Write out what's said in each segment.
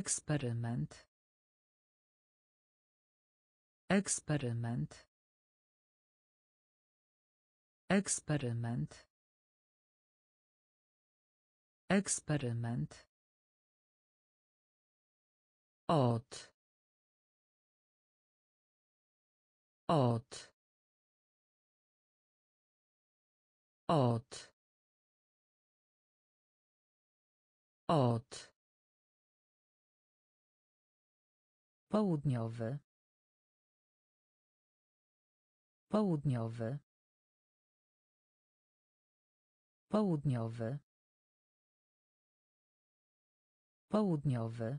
Eksperyment. Eksperyment. Eksperyment. Eksperyment. Od. Od. Od. Od. Południowy. Południowy. Południowy. Południowy.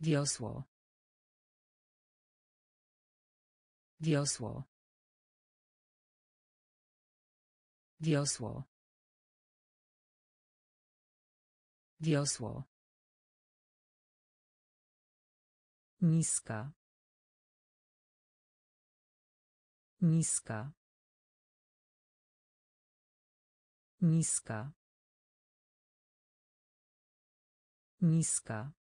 Wiosło. Wiosło. Wiosło. Wiosło. Niska. Niska. Niska. Niska.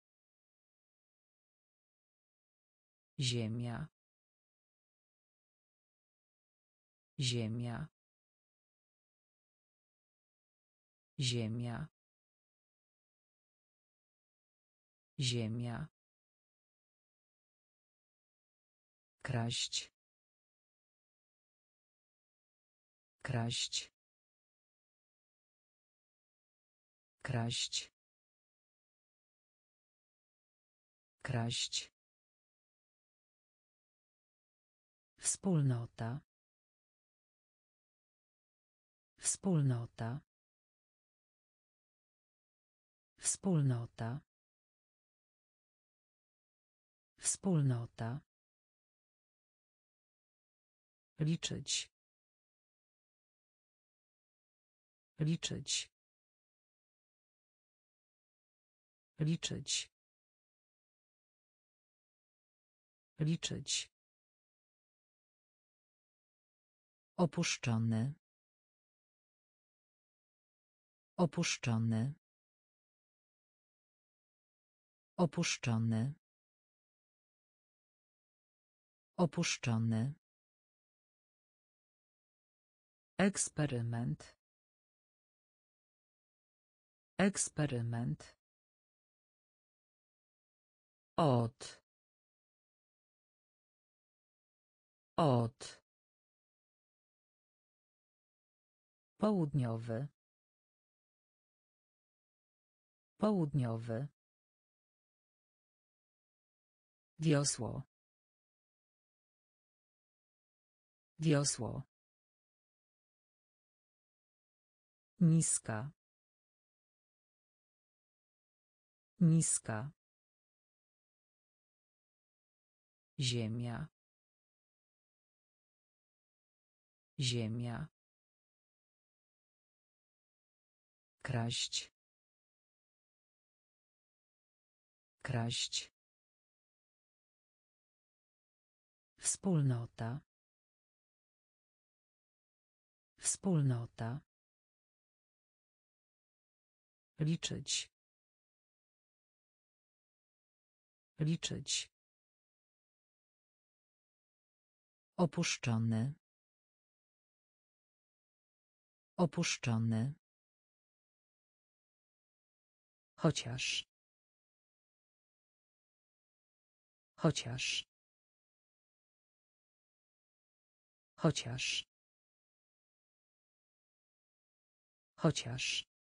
Ziemia. Ziemia. Ziemia. Ziemia. Kraść. Kraść. Kraść. Kraść. Wspólnota. Wspólnota. Wspólnota. Wspólnota. Liczyć. Liczyć. Liczyć. Liczyć. Opuszczony. Opuszczony. Opuszczony. Opuszczony. Eksperyment. Eksperyment. Od. Od. Południowy. Południowy. Wiosło. Wiosło. Niska. Niska. Ziemia. Ziemia. Kraść. Kraść. Wspólnota. Wspólnota. Liczyć. Liczyć. Opuszczony. Opuszczony. Chociaż. Chociaż. Chociaż. Chociaż.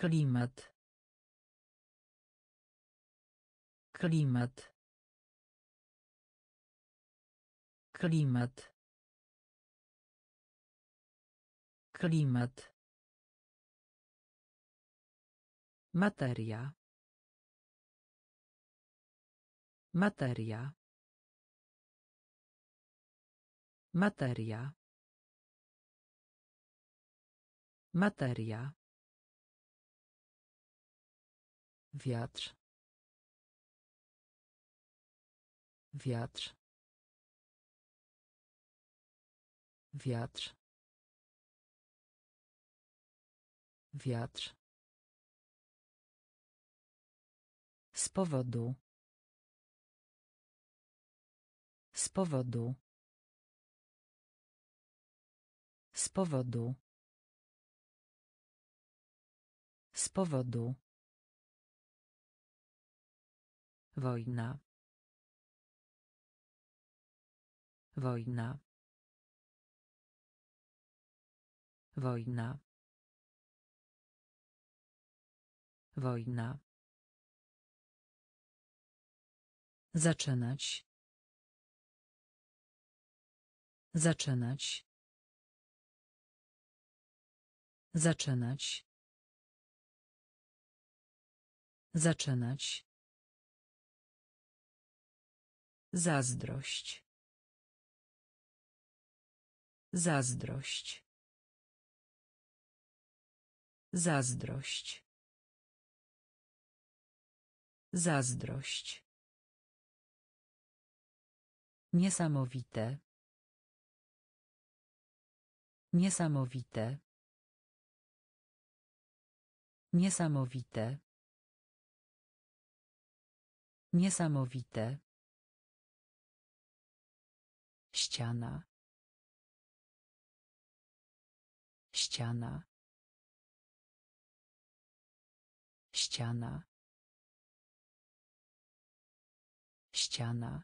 Klimat. Klimat. Klimat. Klimat. Materia. Materia. Materia. Materia. Wiatr. Wiatr. Wiatr. Wiatr. Z powodu. Z powodu. Z powodu. Z powodu. Wojna. Wojna. Wojna. Wojna. Zaczynać. Zaczynać. Zaczynać. Zaczynać. Zazdrość. Zazdrość. Zazdrość. Zazdrość. Niesamowite. Niesamowite. Niesamowite. Niesamowite. Ściana. Ściana. Ściana. Ściana.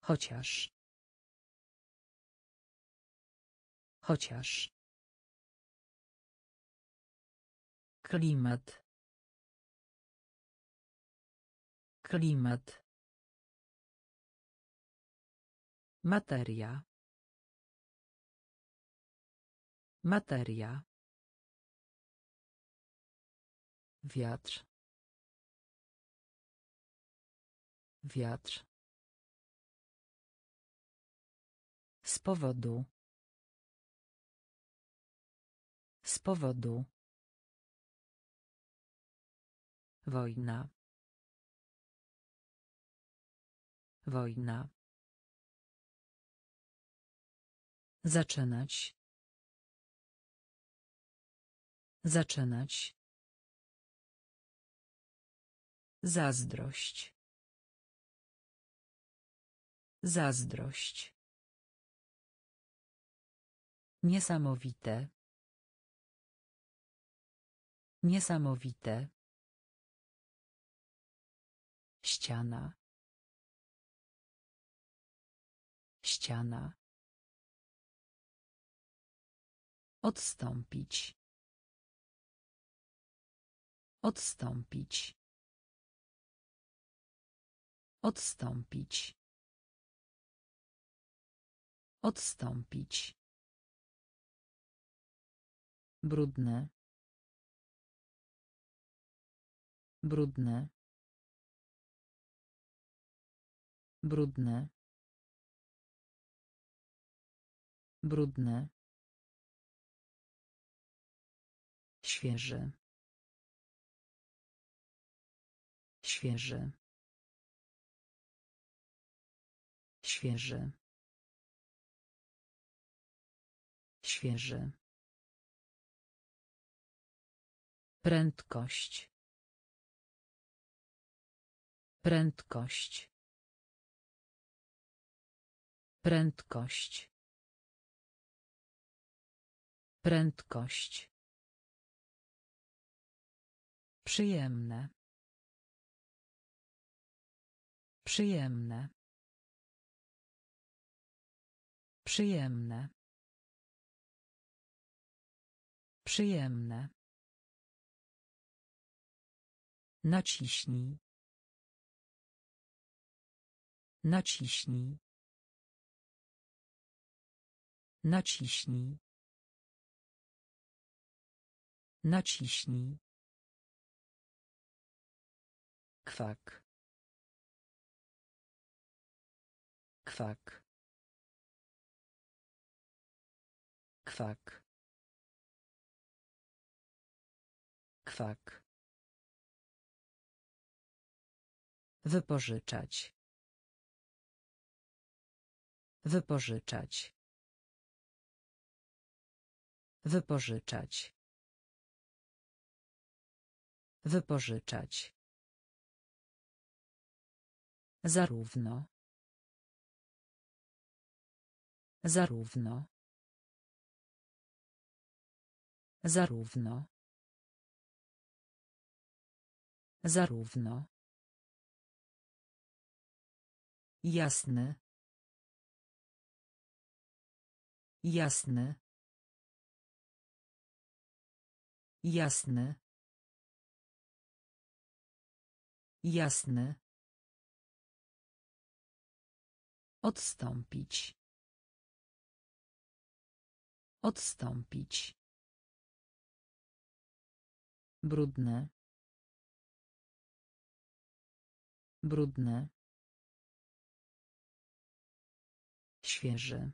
Chociaż. Chociaż. Klimat. Klimat. Materia. Materia. Wiatr. Wiatr. Z powodu. Z powodu. Wojna. Wojna. Zaczynać. Zaczynać. Zazdrość. Zazdrość. Niesamowite. Niesamowite. Ściana. Ściana. Odstąpić. Odstąpić. Odstąpić. Odstąpić. Brudne. Brudne. Brudne. Brudne. Świeży. Świeży. Świeży. Świeży. Prędkość. Prędkość. Prędkość. Prędkość. Przyjemne. Przyjemne. Przyjemne. Przyjemne. Naciśnij. Naciśnij. Naciśnij. Naciśnij. Kwak. Kwak. Kwak. Kwak. Wypożyczać. Wypożyczać. Wypożyczać. Wypożyczać. Zarówno. Zarówno. Zarówno. Zarówno. Jasny. Jasny. Jasny. Jasny. Odstąpić. Odstąpić. Brudne. Brudne. Świeży.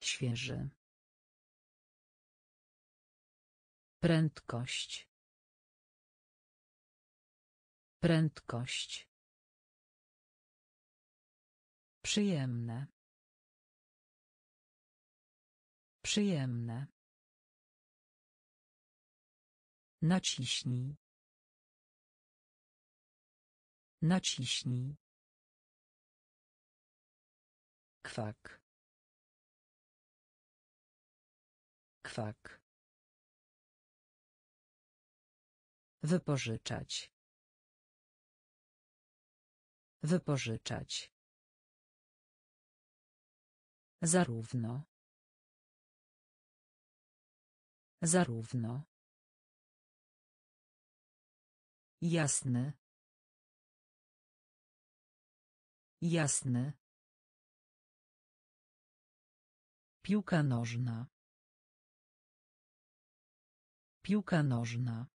Świeży. Prędkość. Prędkość. Przyjemne. Przyjemne. Naciśnij. Naciśnij. Kwak. Kwak. Wypożyczać. Wypożyczać. Zarówno. Zarówno. Jasny. Jasny. Piłka nożna. Piłka nożna.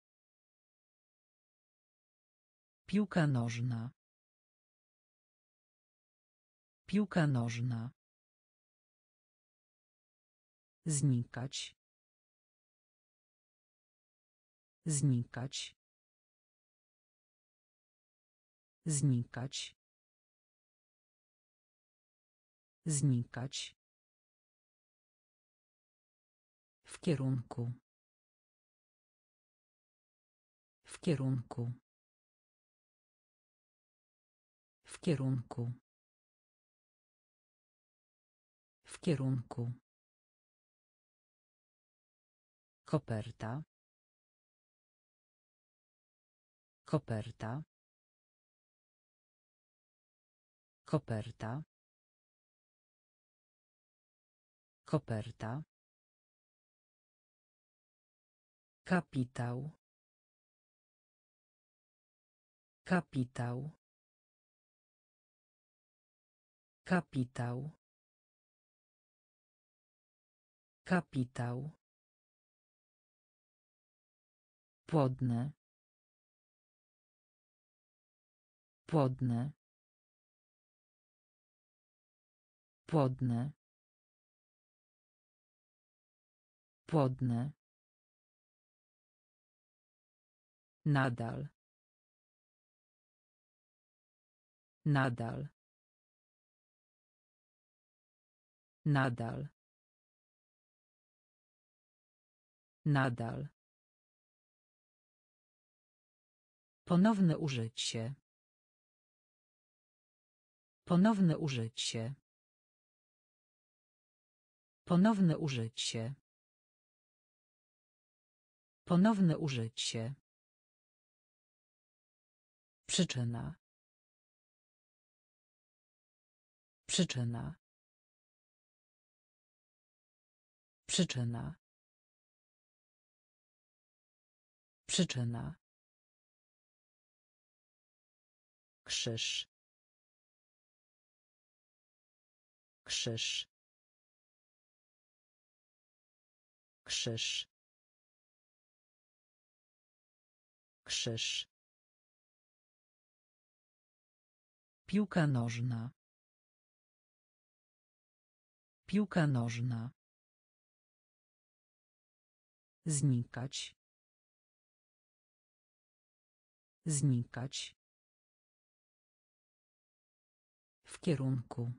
Piłka nożna. Piłka nożna. Znikać. Znikać. Znikać. Znikać. W kierunku. W kierunku. W kierunku. W kierunku. Koperta. Koperta. Koperta. Koperta. Kapitał. Kapitał. Kapitał. Kapitał. Płodne. Płodne. Płodne. Płodne. Nadal. Nadal. Nadal. Nadal. Ponowne użycie. Ponowne użycie. Ponowne użycie. Ponowne użycie. Przyczyna. Przyczyna. Przyczyna. Przyczyna. Krzyż. Krzyż. Krzyż. Krzyż. Piłka nożna. Piłka nożna. Znikać. Znikać. W kierunku.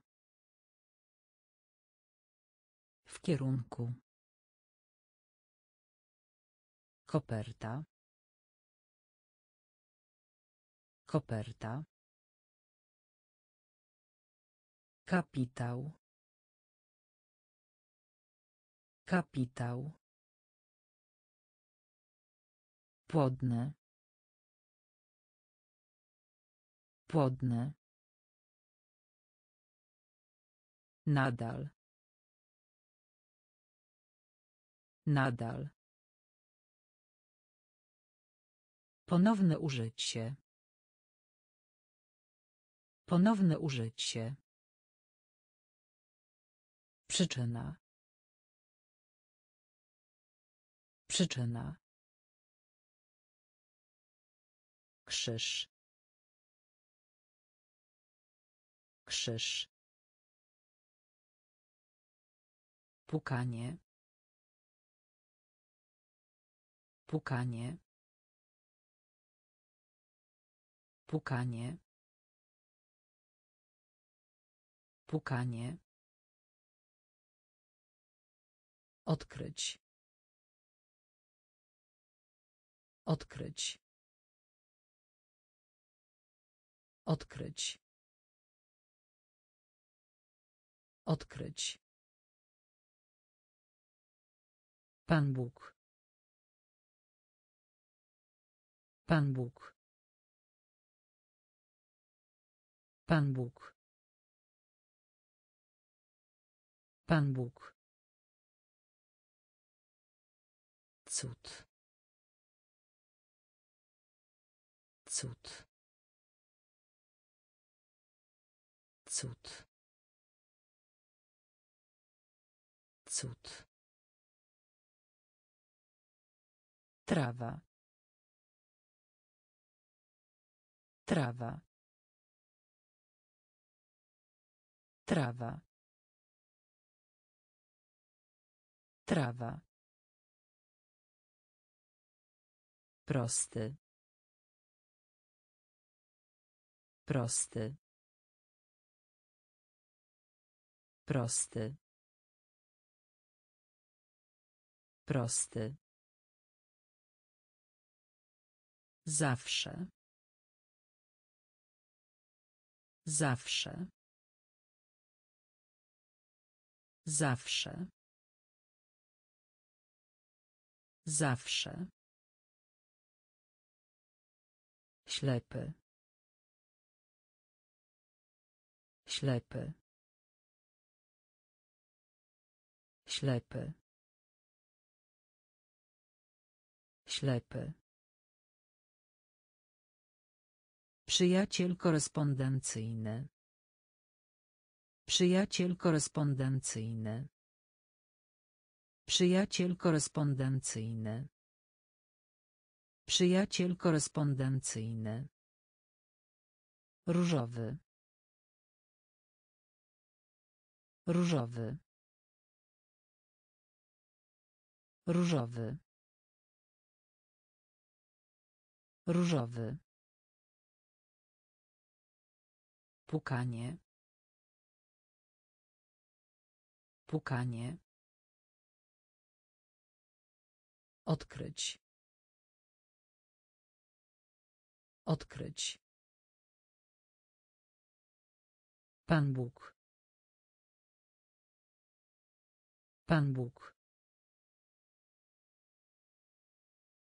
kierunku. Koperta. Koperta. Kapitał. Kapitał. Płodne. Płodne. Nadal. Nadal. Ponowne użycie. Ponowne użycie. Przyczyna. Przyczyna. Krzyż. Krzyż. Pukanie. Pukanie. Pukanie. Pukanie. Odkryć. Odkryć. Odkryć. Odkryć. Pan Bóg. Pan Bóg. Pan Bóg. Pan Bóg. Cud. Cud. Cud. Cud. Trawa. Trawa. Trawa. Trawa. Prosty. Prosty. Prosty. Prosty. Zawsze. Zawsze. Zawsze. Zawsze. Ślepy. Ślepy. Ślepy. Ślepy. Przyjaciel korespondencyjny. Przyjaciel korespondencyjny. Przyjaciel korespondencyjny. Przyjaciel korespondencyjny. Różowy. Różowy. Różowy. Różowy. Pukanie. Pukanie. Odkryć. Odkryć. Pan Bóg. Pan Bóg.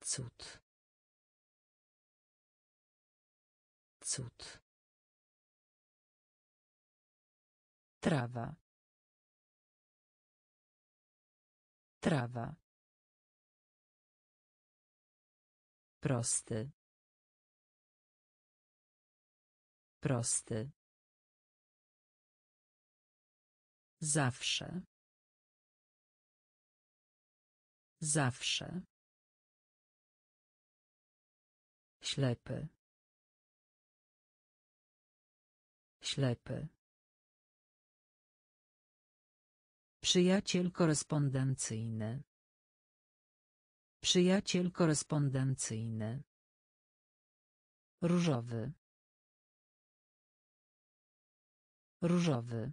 Cud. Cud. Trawa. Trawa. Prosty. Prosty. Zawsze. Zawsze. Ślepy. Ślepy. Przyjaciel korespondencyjny. Przyjaciel korespondencyjny. Różowy. Różowy.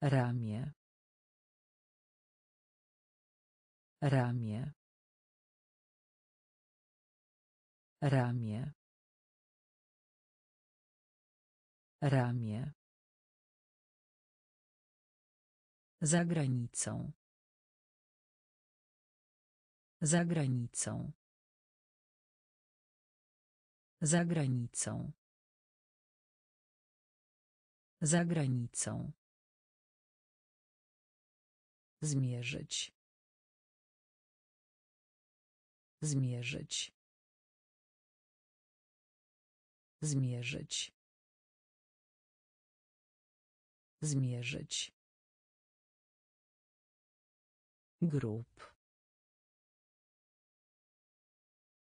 Ramię. Ramię. Ramię. Ramię. Za granicą. Za granicą. Za granicą. Za granicą. Zmierzyć. Zmierzyć. Zmierzyć. Zmierzyć. Grup.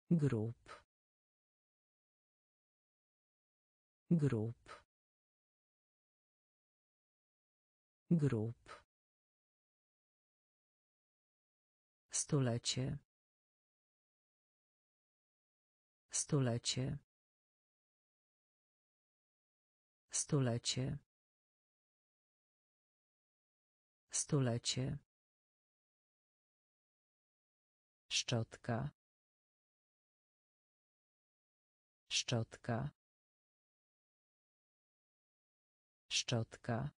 Grup. Grup. Grup. Stulecie. Stulecie. Stulecie. Stulecie. Szczotka. Szczotka. Szczotka.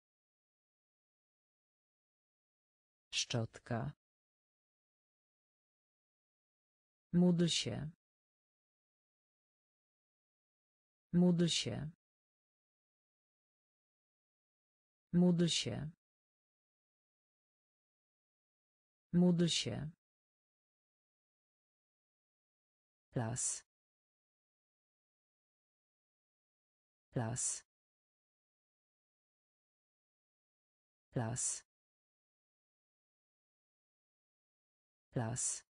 Szczotka. Módl się. Módl się. Módl się. Módl się. Las. Las. Las. Las.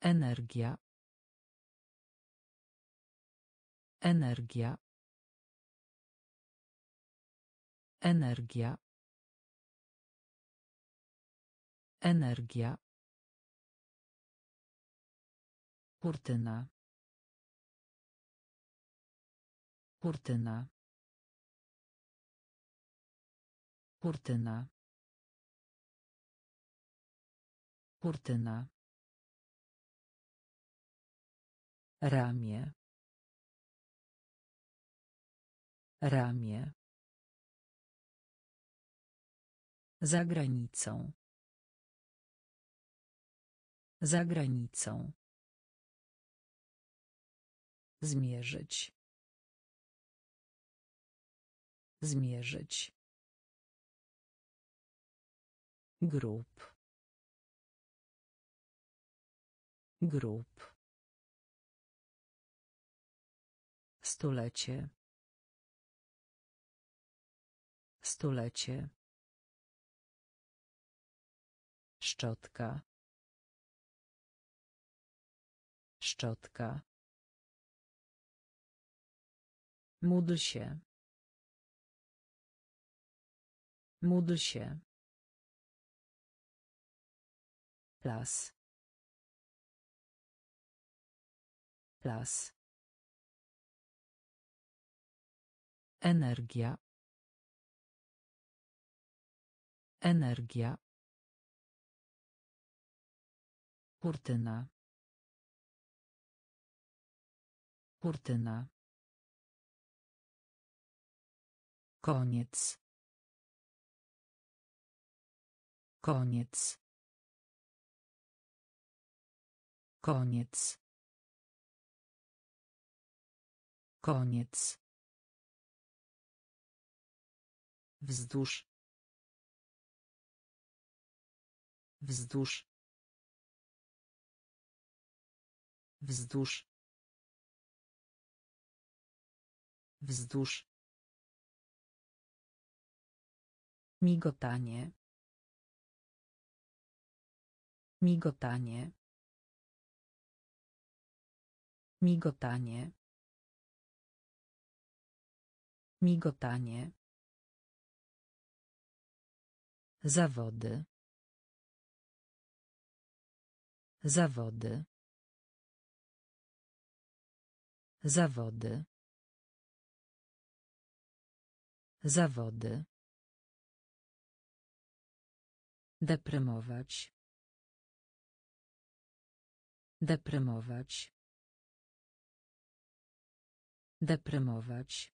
Energia. Energia. Energia. Energia. Kurtyna. Kurtyna. Kurtyna. Kurtyna. Ramię. Ramię. Za granicą. Za granicą. Zmierzyć. Zmierzyć. Grup. Grup. Stulecie. Stulecie. Szczotka. Szczotka. Módl się. Módl się. Las. Las. Energia. Energia. Kurtyna. Kurtyna. Koniec. Koniec. Koniec. Koniec. Wzdłuż. Wzdłuż. Wzdłuż. Wzdłuż. Migotanie. Migotanie. Migotanie. Migotanie. Zawody. Zawody. Zawody. Zawody. Deprymować. Deprymować. Deprymować.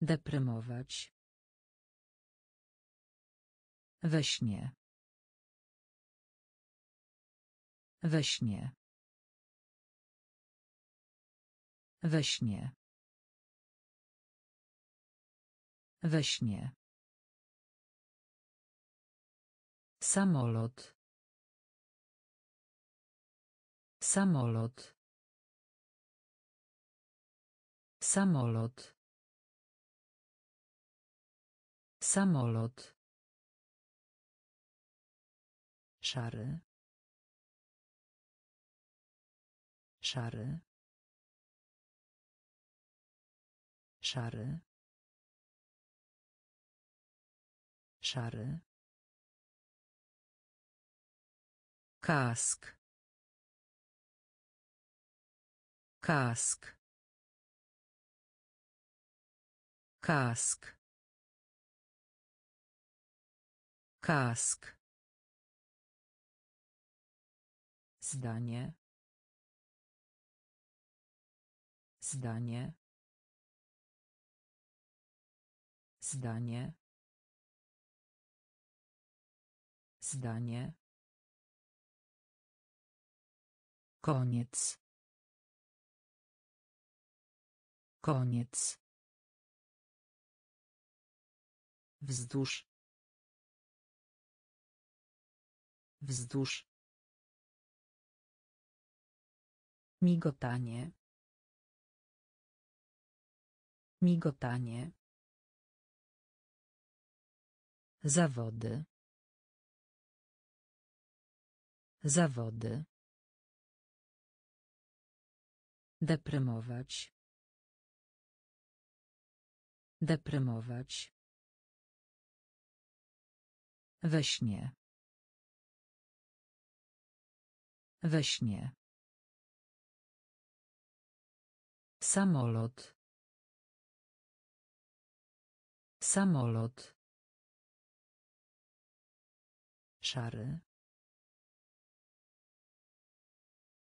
Deprymować. We śnie. We śnie. We śnie. We śnie. Samolot. Samolot. Samolot. Samolot. Szary. Szary. Szary. Szary. Kask. Kask. Kask. Kask. Zdanie. Zdanie. Zdanie. Zdanie. Koniec. Koniec. Wzdłuż. Wzdłuż. Migotanie. Migotanie. Zawody. Zawody. Deprymować. Deprymować. We śnie. We śnie. Samolot. Samolot. Szary.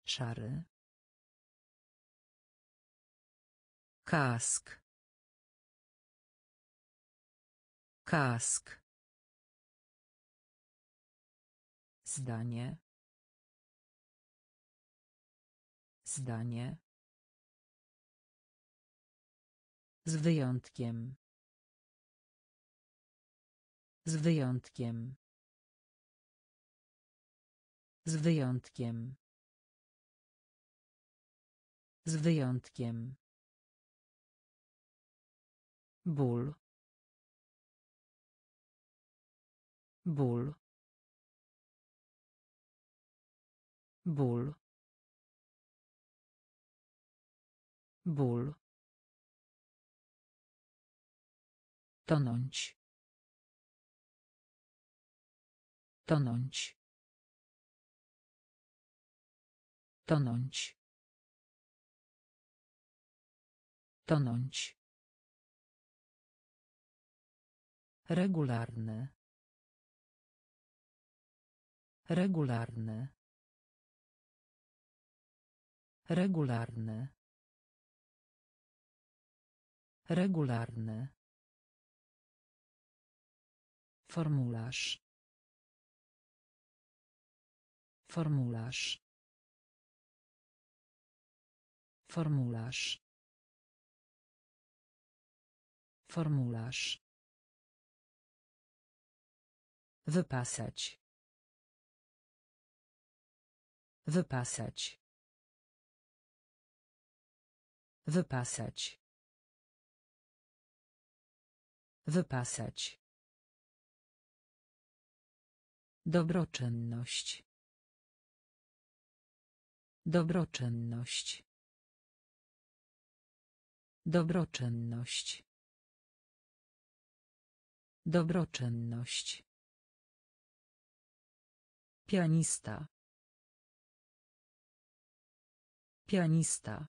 Szary. Kask. Kask. Zdanie. Zdanie. Z wyjątkiem. Z wyjątkiem. Z wyjątkiem. Z wyjątkiem. Ból ból ból ból. Tonąć tonąć tonąć. Tonąć Regularny. Regularny. Regularny. Regularny. Formularz. Formularz. Formularz. Formularz. Wypasać. Wypasać. Wypasać. Wypasać. Dobroczynność. Dobroczynność. Dobroczynność. Dobroczynność. Pianista. Pianista.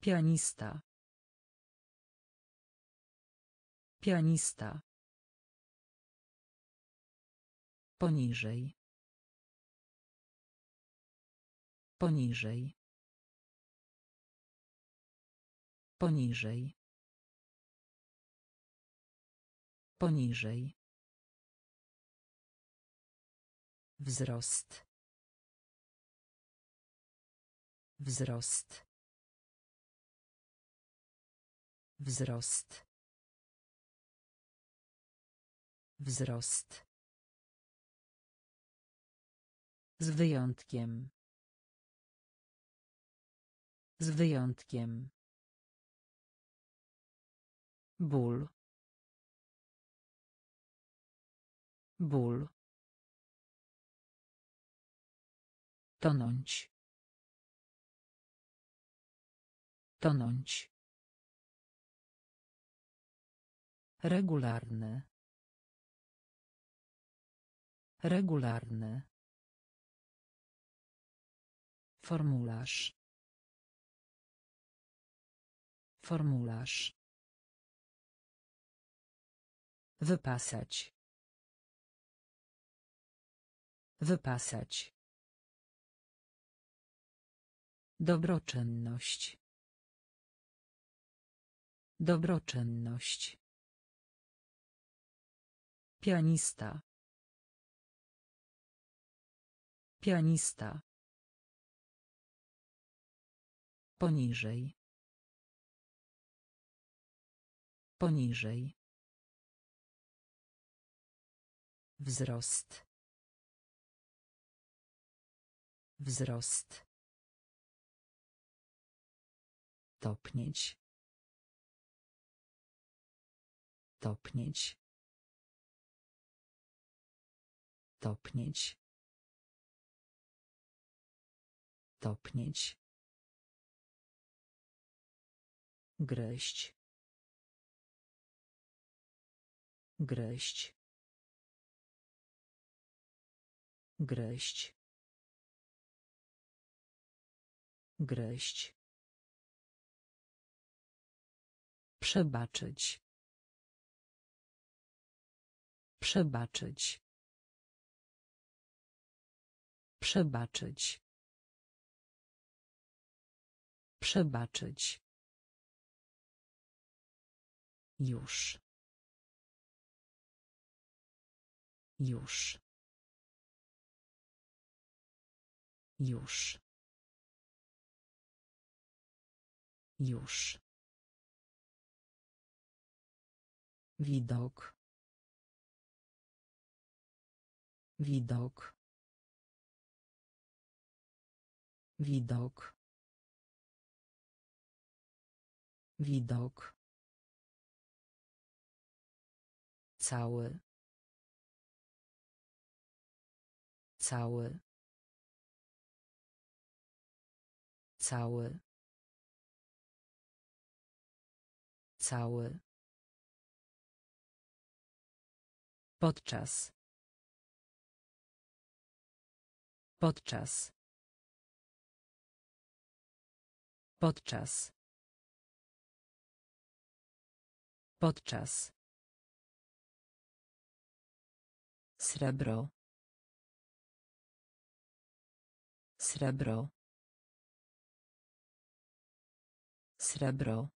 Pianista. Pianista. Poniżej. Poniżej. Poniżej. Poniżej. Wzrost. Wzrost. Wzrost. Wzrost. Z wyjątkiem. Z wyjątkiem. Ból. Ból. Tonąć. Tonąć. Regularny. Regularny. Formularz. Formularz. Wypasać. Wypasać. Dobroczynność. Dobroczynność. Pianista. Pianista. Poniżej. Poniżej. Wzrost. Wzrost. Topnieć. Topnieć. Topnieć. Topnieć. Gryźć. Gryźć. Gryźć. Gryźć. Przebaczyć. Przebaczyć. Przebaczyć. Przebaczyć. Już. Już. Już. Już. Widok. Widok. Widok. Widok. Cały. Cały. Cały. Cały. Podczas. Podczas. Podczas. Podczas. Srebro. Srebro. Srebro.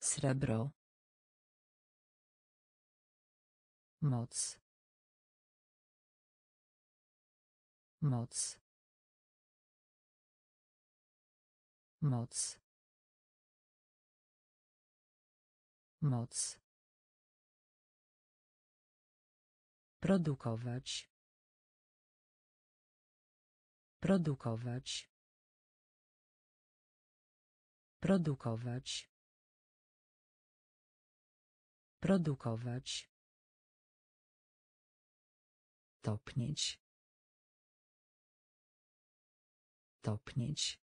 Srebro. Moc. Moc. Moc. Moc. Produkować. Produkować. Produkować. Produkować. Topnieć. Topnieć.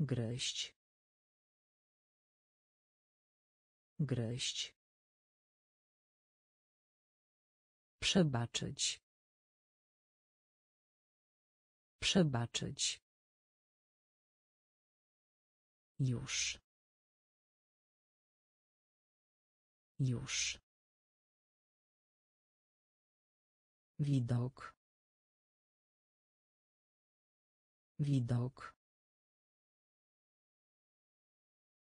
Gryźć. Gryźć. Przebaczyć. Przebaczyć. Już. Już. Widok. Widok.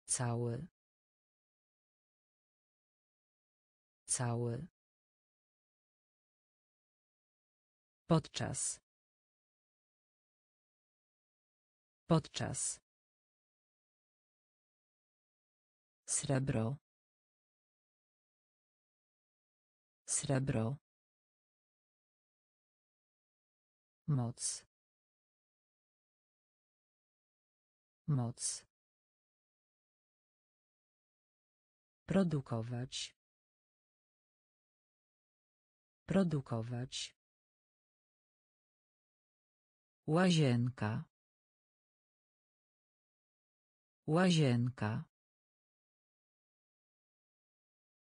Cały. Cały. Podczas. Podczas. Srebro. Srebro. Moc. Moc. Produkować. Produkować. Łazienka. Łazienka.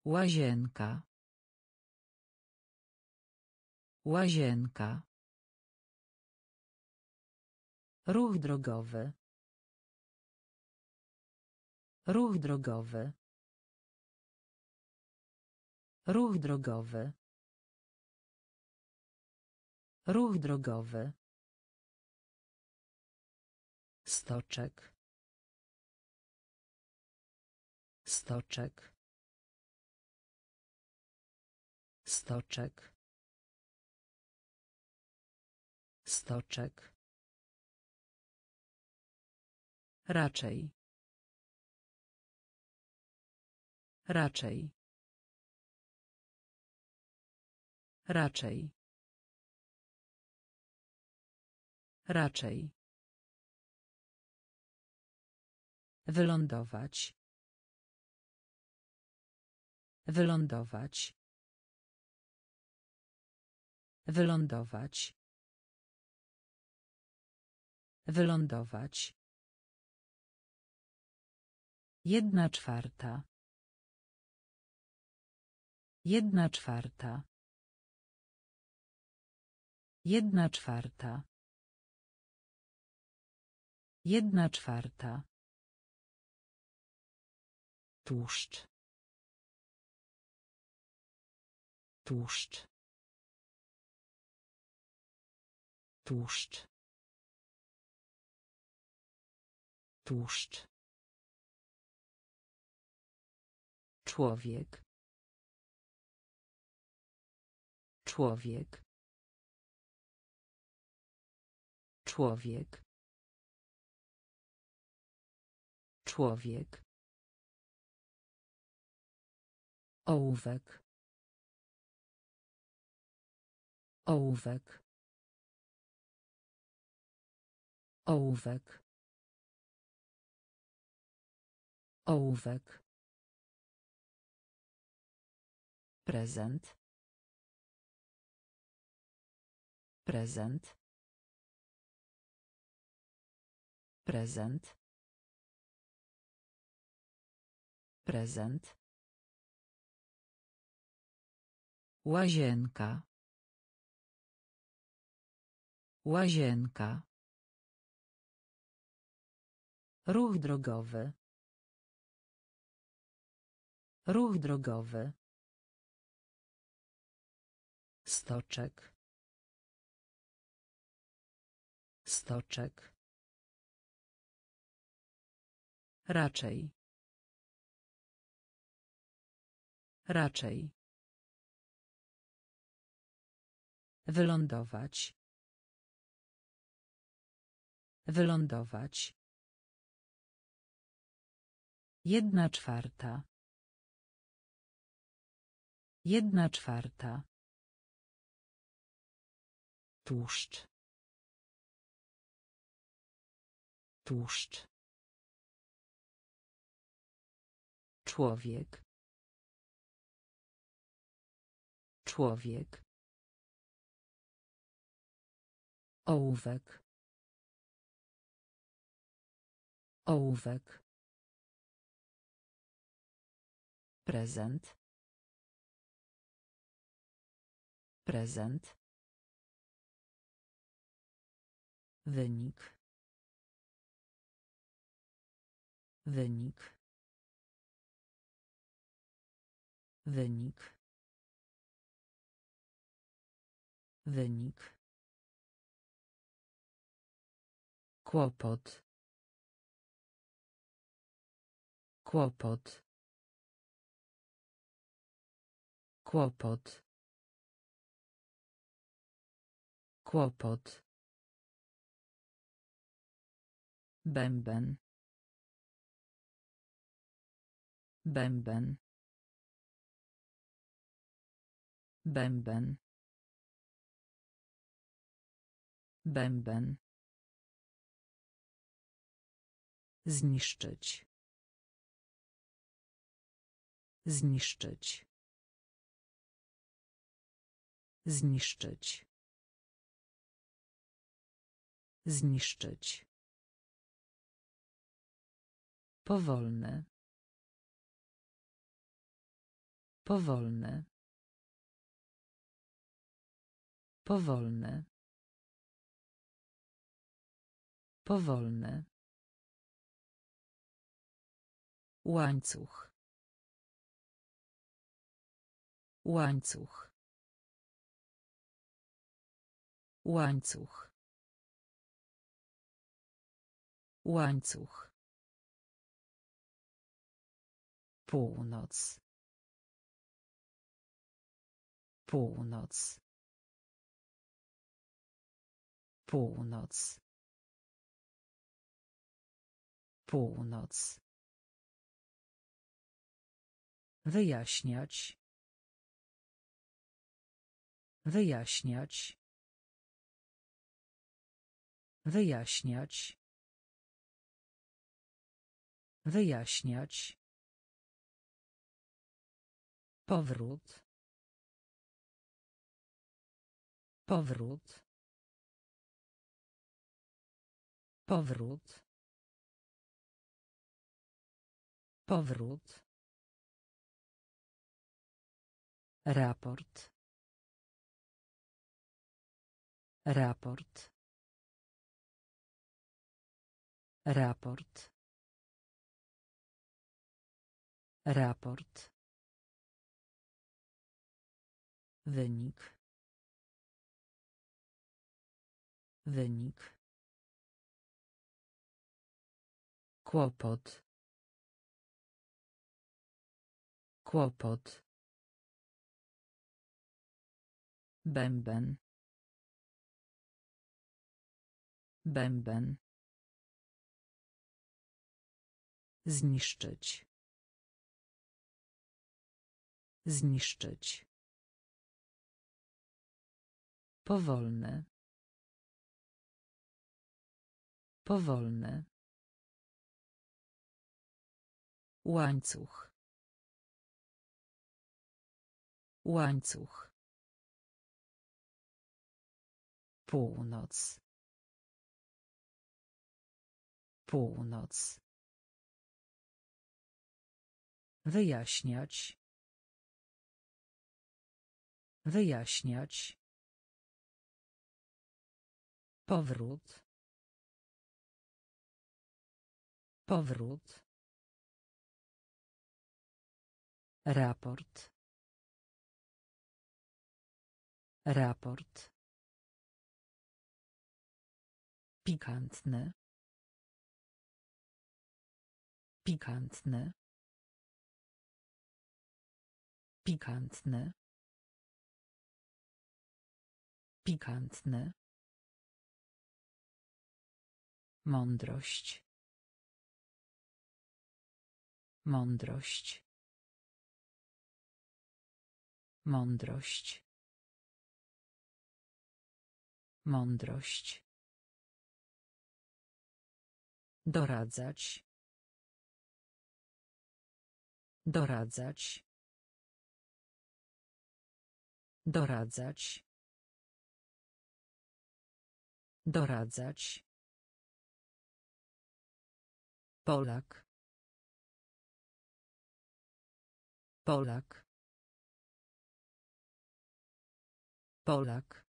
Łazienka. Łazienka. Ruch drogowy. Ruch drogowy. Ruch drogowy. Ruch drogowy. Stoczek. Stoczek. Stoczek. Stoczek. Raczej. Raczej. Raczej. Raczej. Wylądować. Wylądować. Wylądować. Wylądować. Jedna czwarta. Jedna czwarta. Jedna czwarta. Jedna czwarta. Tłuszcz. Tłuszcz. Tłuszcz. Tłuszcz. Człowiek. Człowiek. Człowiek. Człowiek. Ołówek. Ołówek. Ołówek. Ołówek. Prezent. Prezent. Prezent. Prezent. Łazienka. Łazienka. Ruch drogowy. Ruch drogowy. Stoczek. Stoczek. Raczej. Raczej. Wylądować. Wylądować. Jedna czwarta. Jedna czwarta. Tłuszcz. Tłuszcz. Człowiek. Człowiek. Ołówek. Ołówek. Prezent. Prezent. Wynik. Wynik. Wynik. Wynik. Kłopot. Kłopot. Kłopot. Kłopot. Bęben. Bęben. Bęben. Bęben. Zniszczyć. Zniszczyć. Zniszczyć. Zniszczyć. Powolne. Powolne. Powolne. Powolne. Łańcuch. Łańcuch. Łańcuch. Łańcuch. Północ. Północ. Północ. Północ. Wyjaśniać. Wyjaśniać. Wyjaśniać. Wyjaśniać. Powrót. Powrót. Powrót. Powrót. Raport. Raport. Raport. Raport. Wynik. Wynik. Kłopot. Kłopot. Bęben. Bęben. Zniszczyć. Zniszczyć. Powolne. Powolne. Łańcuch. Łańcuch. Północ. Północ. Wyjaśniać. Wyjaśniać. Powrót. Powrót. Raport. Raport. Pikantne. Pikantne. Pikantne. Pikantne. Mądrość. Mądrość. Mądrość. Mądrość. Doradzać. Doradzać. Doradzać. Doradzać. Polak. Polak. Polak.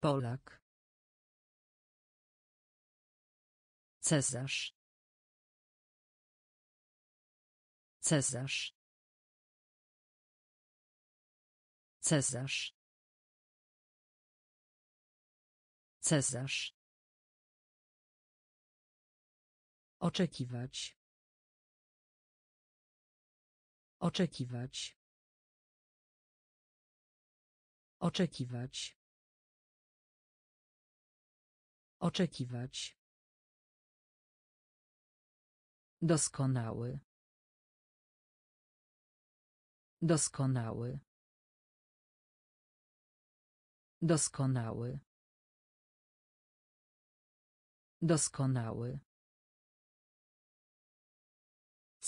Polak. Cezarz. Cezarz. Cezarz. Cezarz. Oczekiwać. Oczekiwać. Oczekiwać. Oczekiwać. Doskonały. Doskonały. Doskonały. Doskonały.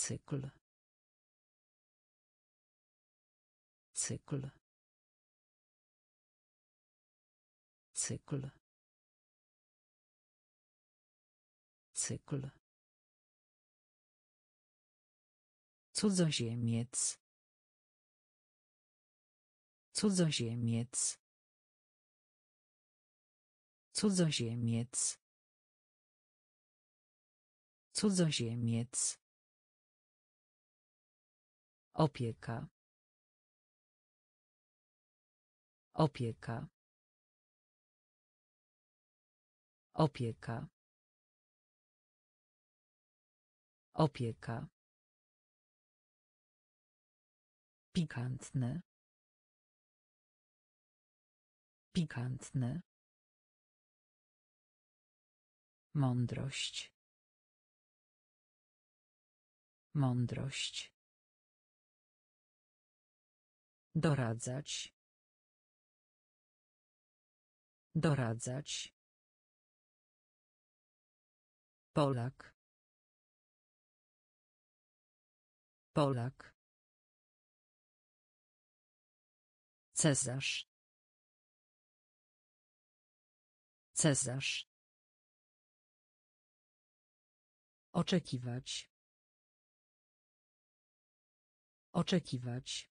Cykl. Cykl. Cykl. Cykl. Cudzoziemiec. Cudzoziemiec. Cudzoziemiec. Cudzoziemiec. Opieka. Opieka. Opieka. Opieka. Pikantne. Pikantne. Mądrość. Mądrość. Doradzać. Doradzać. Polak. Polak. Cezarz. Cezarz. Oczekiwać. Oczekiwać.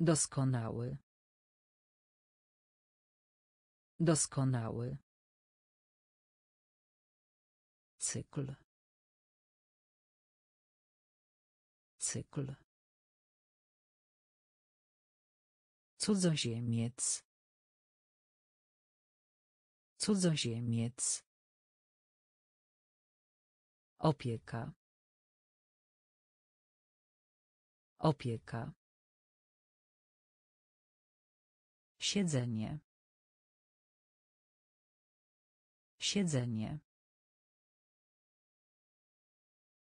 Doskonały. Doskonały. Cykl. Cykl. Cudzoziemiec. Cudzoziemiec. Opieka. Opieka. Siedzenie. Siedzenie.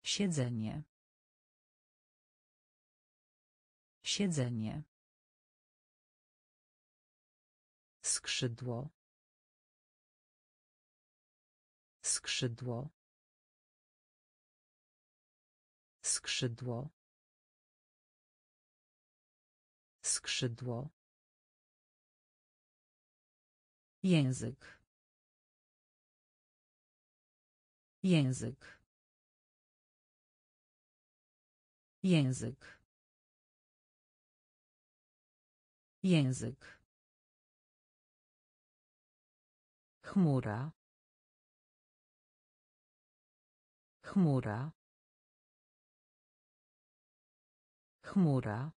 Siedzenie. Siedzenie. Skrzydło. Skrzydło. Skrzydło. Skrzydło. Język. Język. Język. Język. Chmura. Chmura. Chmura.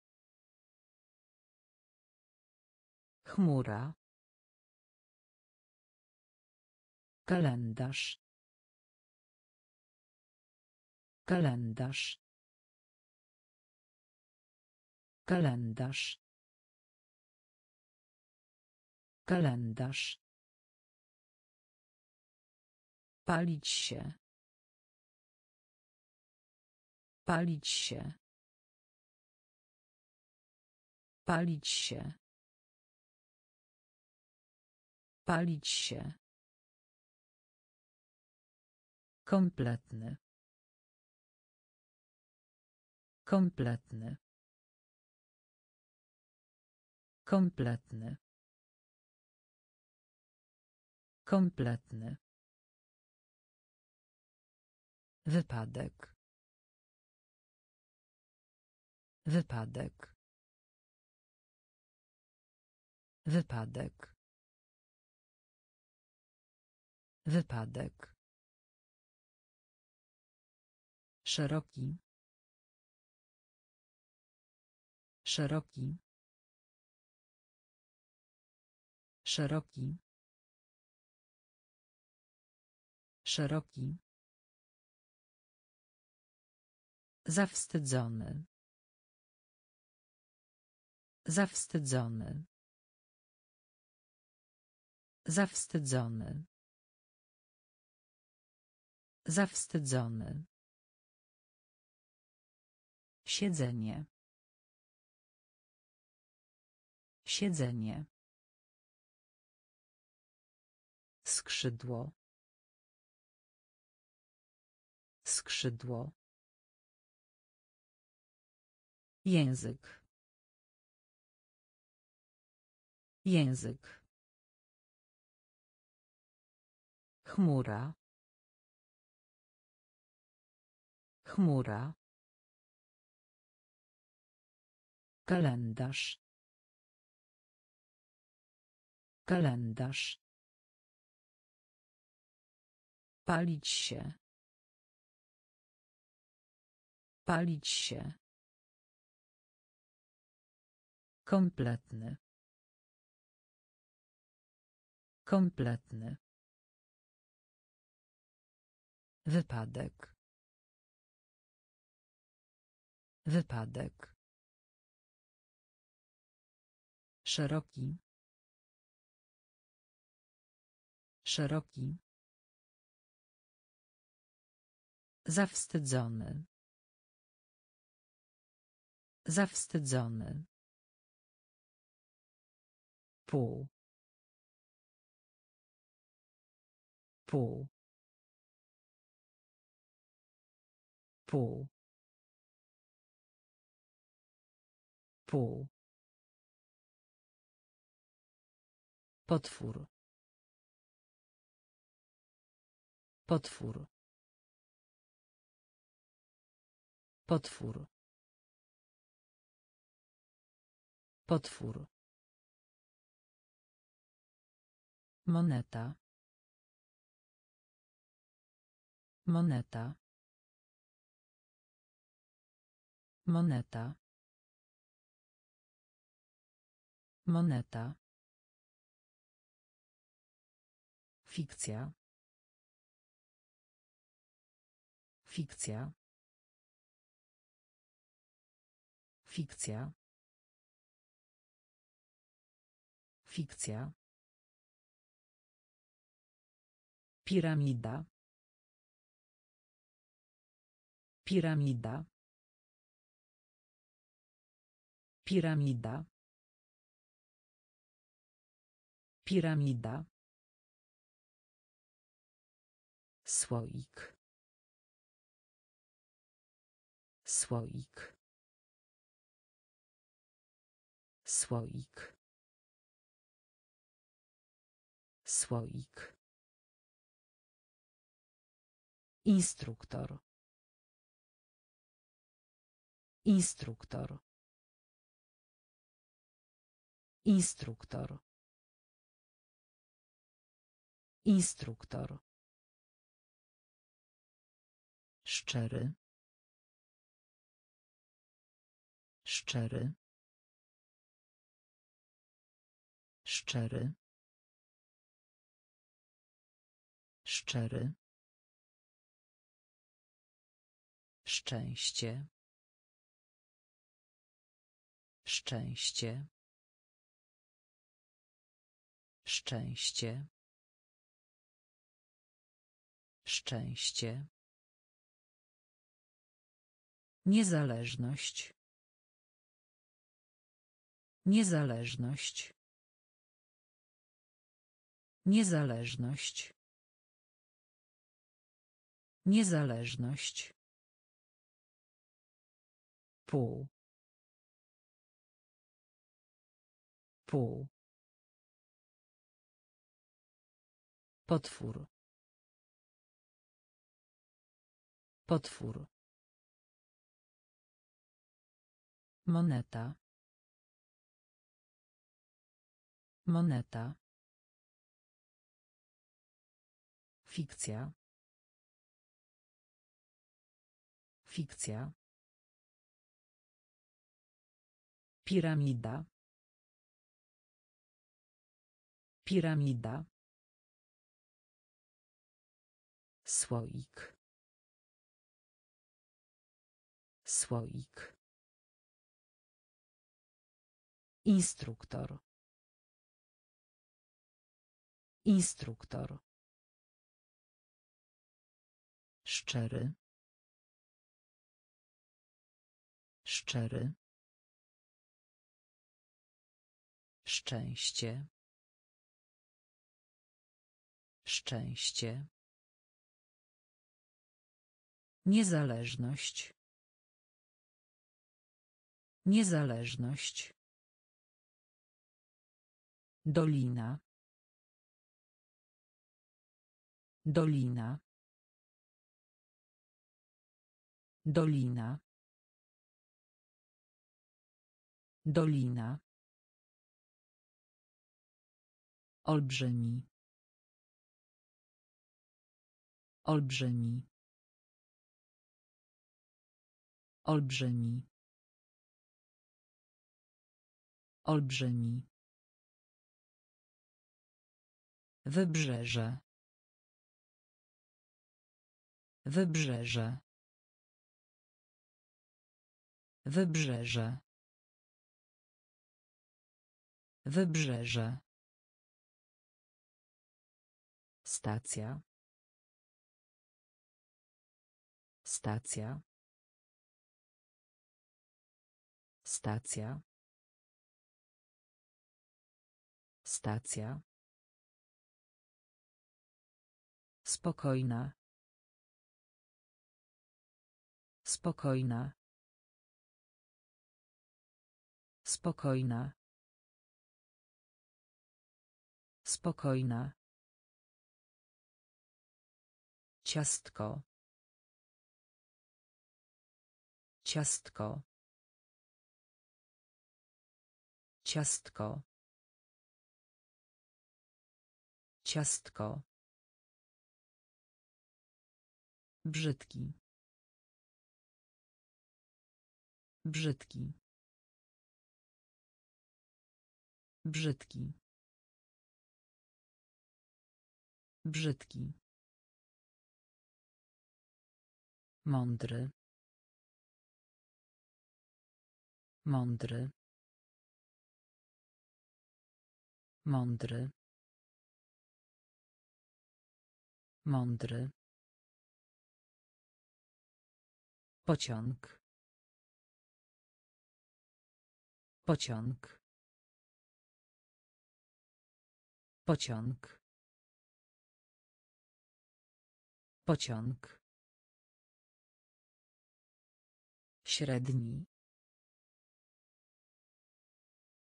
Chmura. Kalendarz. Kalendarz. Kalendarz. Kalendarz. Palić się. Palić się. Palić się. Palić się. Kompletny. Kompletny. Kompletny. Kompletny. Wypadek. Wypadek. Wypadek. Wypadek. Szeroki. Szeroki. Szeroki. Szeroki. Zawstydzony. Zawstydzony. Zawstydzony. Zawstydzony. Siedzenie. Siedzenie. Skrzydło. Skrzydło. Język. Język. Chmura. Chmura. Kalendarz. Kalendarz. Palić się. Palić się. Kompletny. Kompletny. Wypadek. Wypadek. Szeroki. Szeroki. Zawstydzony. Zawstydzony. Pół. Pół. Pół. Pół. Potwór. Potwór. Potwór. Potwór. Moneta. Moneta. Moneta. Moneta. Fikcja. Fikcja. Fikcja. Fikcja. Piramida. Piramida. Piramida. Piramida. Słoik. Słoik. Słoik. Słoik. Instruktor. Instruktor. Instruktor. Instruktor. Szczery. Szczery. Szczery. Szczery. Szczęście. Szczęście. Szczęście. Szczęście. Niezależność. Niezależność. Niezależność. Niezależność. Pół. Pół. Potwór. Potwór. Moneta. Moneta. Fikcja. Fikcja. Piramida. Piramida. Słoik. Słoik. Instruktor. Instruktor. Szczery. Szczery. Szczęście. Szczęście. Niezależność. Niezależność. Dolina. Dolina. Dolina. Dolina. Olbrzymi. Olbrzymi. Olbrzymi. Olbrzymi. Wybrzeże. Wybrzeże. Wybrzeże. Wybrzeże. Stacja. Stacja. Stacja. Stacja. Spokojna. Spokojna. Spokojna. Spokojna. Ciastko. Ciastko. Ciastko. Ciastko. Brzydki. Brzydki. Brzydki. Brzydki. Mądry. Mądry. Mądry. Mądry. Pociąg. Pociąg. Pociąg. Pociąg. Średni.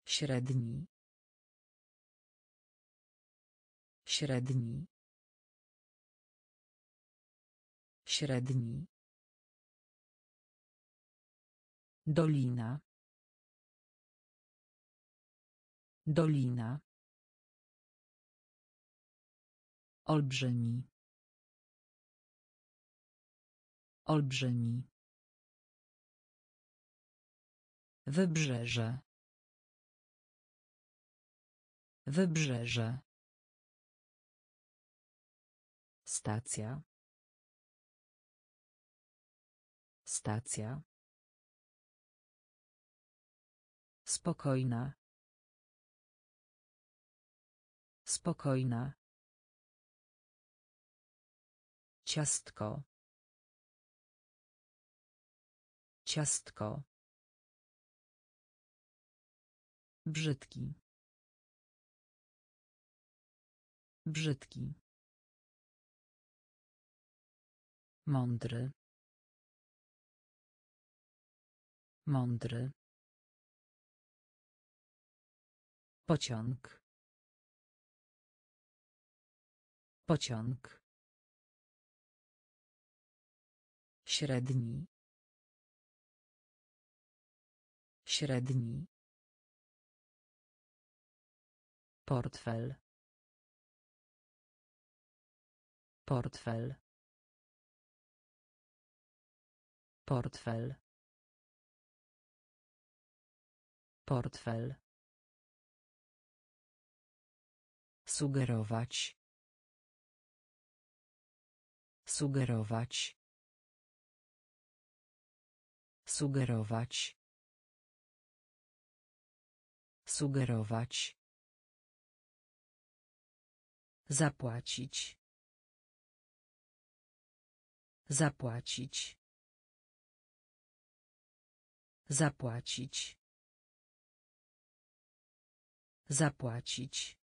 Średni. Średni. Średni. Dolina. Dolina. Olbrzymi. Olbrzymi. Wybrzeże. Wybrzeże. Stacja. Stacja. Spokojna. Spokojna. Ciastko. Ciastko. Brzydki. Brzydki. Mądry. Mądry. Pociąg. Pociąg. Średni. Średni. Portfel. Portfel. Portfel. Portfel. Sugerować. Sugerować. Sugerować. Sugerować. Zapłacić. Zapłacić. Zapłacić. Zapłacić.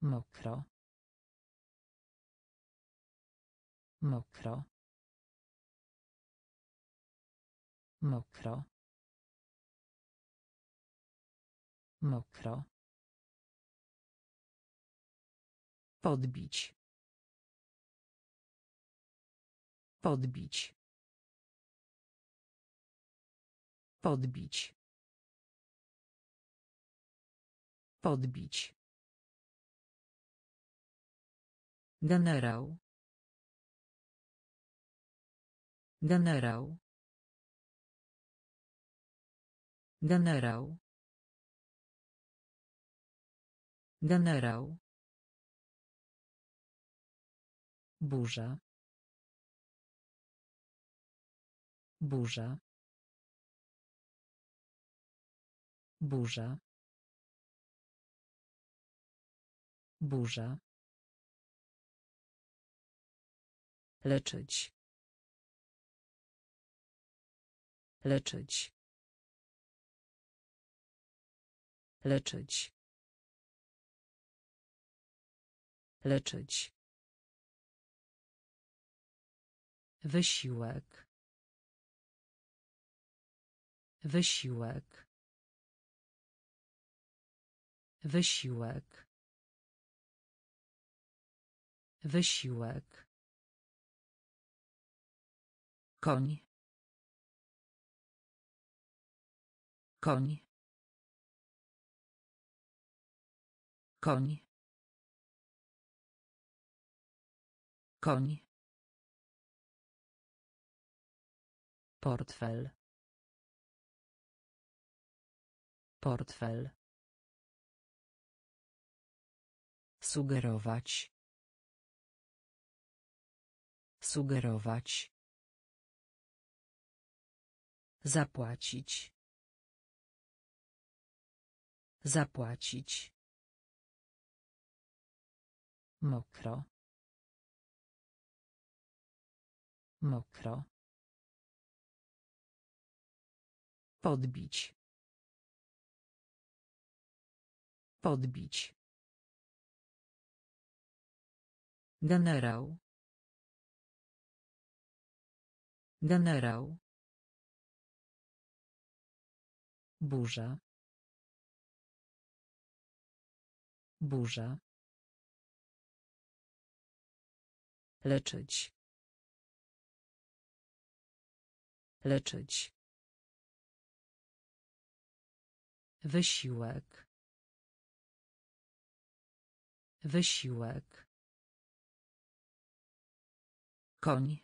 Mokro. Mokro. Mokro. Mokro. Podbić. Podbić. Podbić. Podbić. Generał. Generał. Generał. Generał. Burza. Burza. Burza. Burza. Leczyć. Leczyć. Leczyć. Leczyć. Wysiłek. Wysiłek. Wysiłek. Wysiłek. Koń. Koń. Koń. Koń. Portfel. Portfel. Sugerować. Sugerować. Zapłacić. Zapłacić. Mokro. Mokro. Podbić. Podbić. Generał. Generał. Burza. Burza. Leczyć. Leczyć. Wysiłek. Wysiłek. Koń.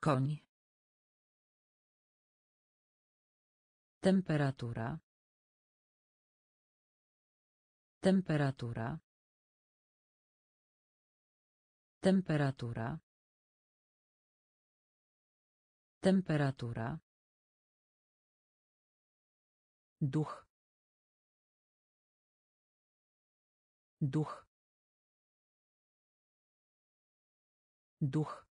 Koń. Temperatura. Temperatura. Temperatura. Temperatura. Duch. Duch. Duch.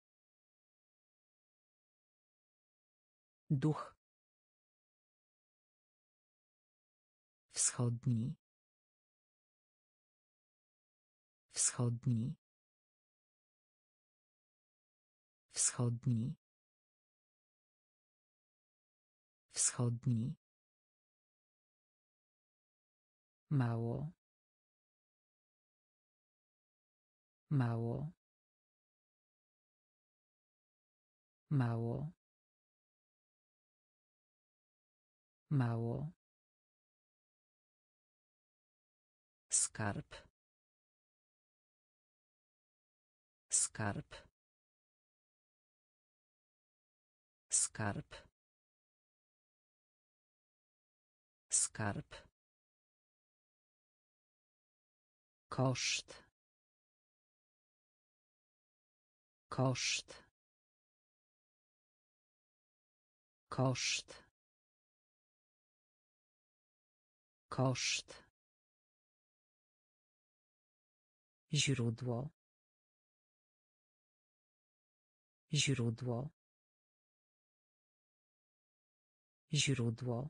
Duch. Wschodni. Wschodni. Wschodni. Wschodni. Mało. Mało. Mało. Mało. Skarb. Skarb. Skarb. Skarb. Koszt. Koszt. Koszt. Koszt. Źródło. Źródło. Źródło.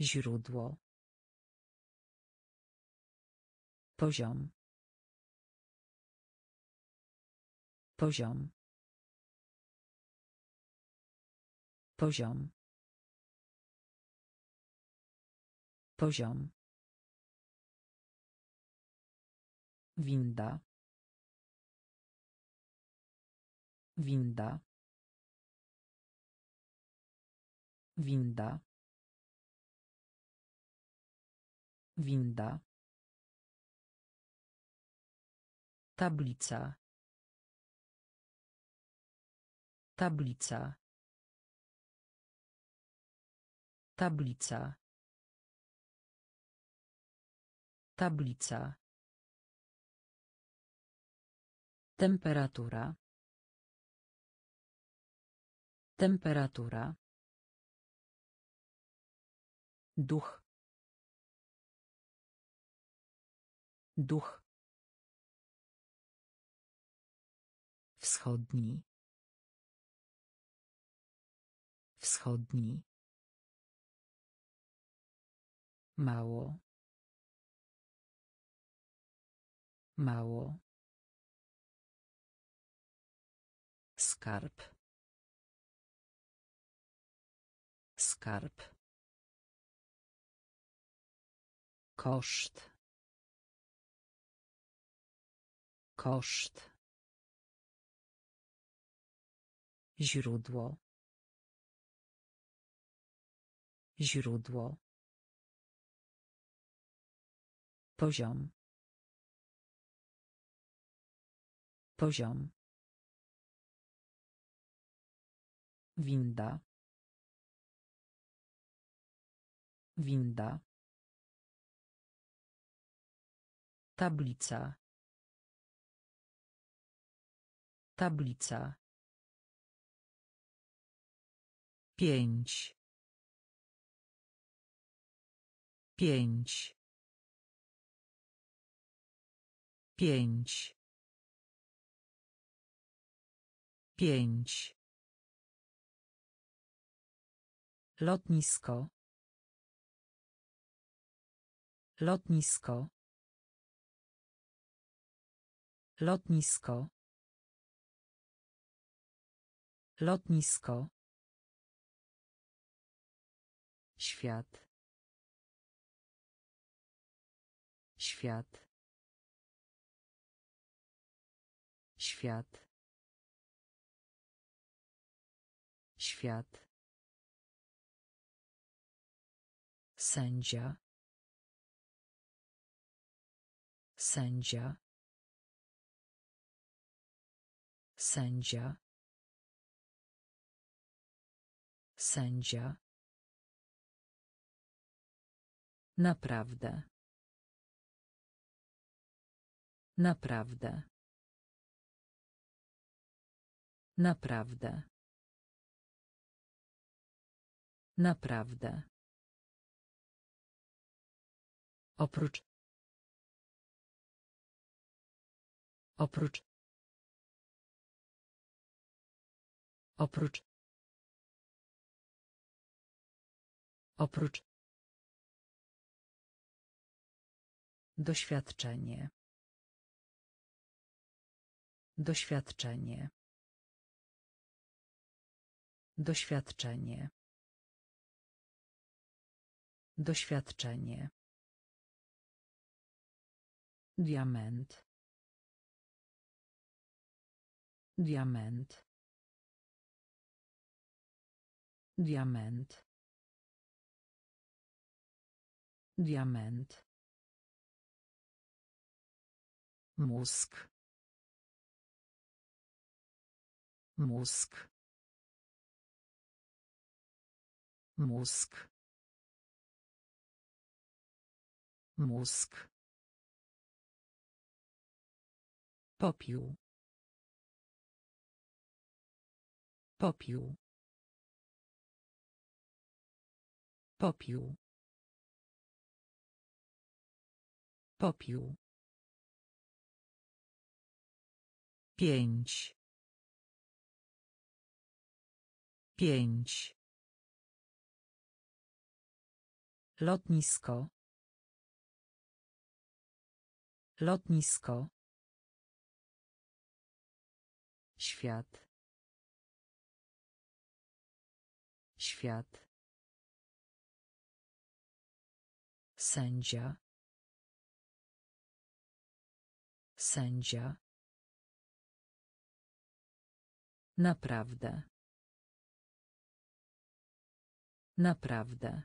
Źródło. Poziom. Poziom. Poziom. Poziom. Winda. Winda. Winda. Winda. Tablica. Tablica. Tablica. Tablica. Temperatura. Temperatura. Duch. Duch. Wschodni. Wschodni. Mało. Mało. Skarb. Skarb. Koszt. Koszt. Źródło. Źródło. Poziom. Poziom. Winda. Winda. Tablica. Tablica. Pięć. Pięć. Pięć. Pięć. Lotnisko. Lotnisko. Lotnisko. Lotnisko. Świat. Świat. Świat. Świat. Sędzia. Sędzia. Sędzia. Sędzia. Naprawdę. Naprawdę. Naprawdę. Naprawdę. Oprócz. Oprócz. Oprócz. Oprócz. Doświadczenie. Doświadczenie. Doświadczenie. Doświadczenie. Diament. Diament. Diament. Diament. Mózg. Mózg. Mózg. Mózg. Popiół. Popiół. Popiół. Popiół. Pięć. Pięć. Lotnisko. Lotnisko. Świat. Świat. Sędzia. Sędzia. Naprawdę. Naprawdę.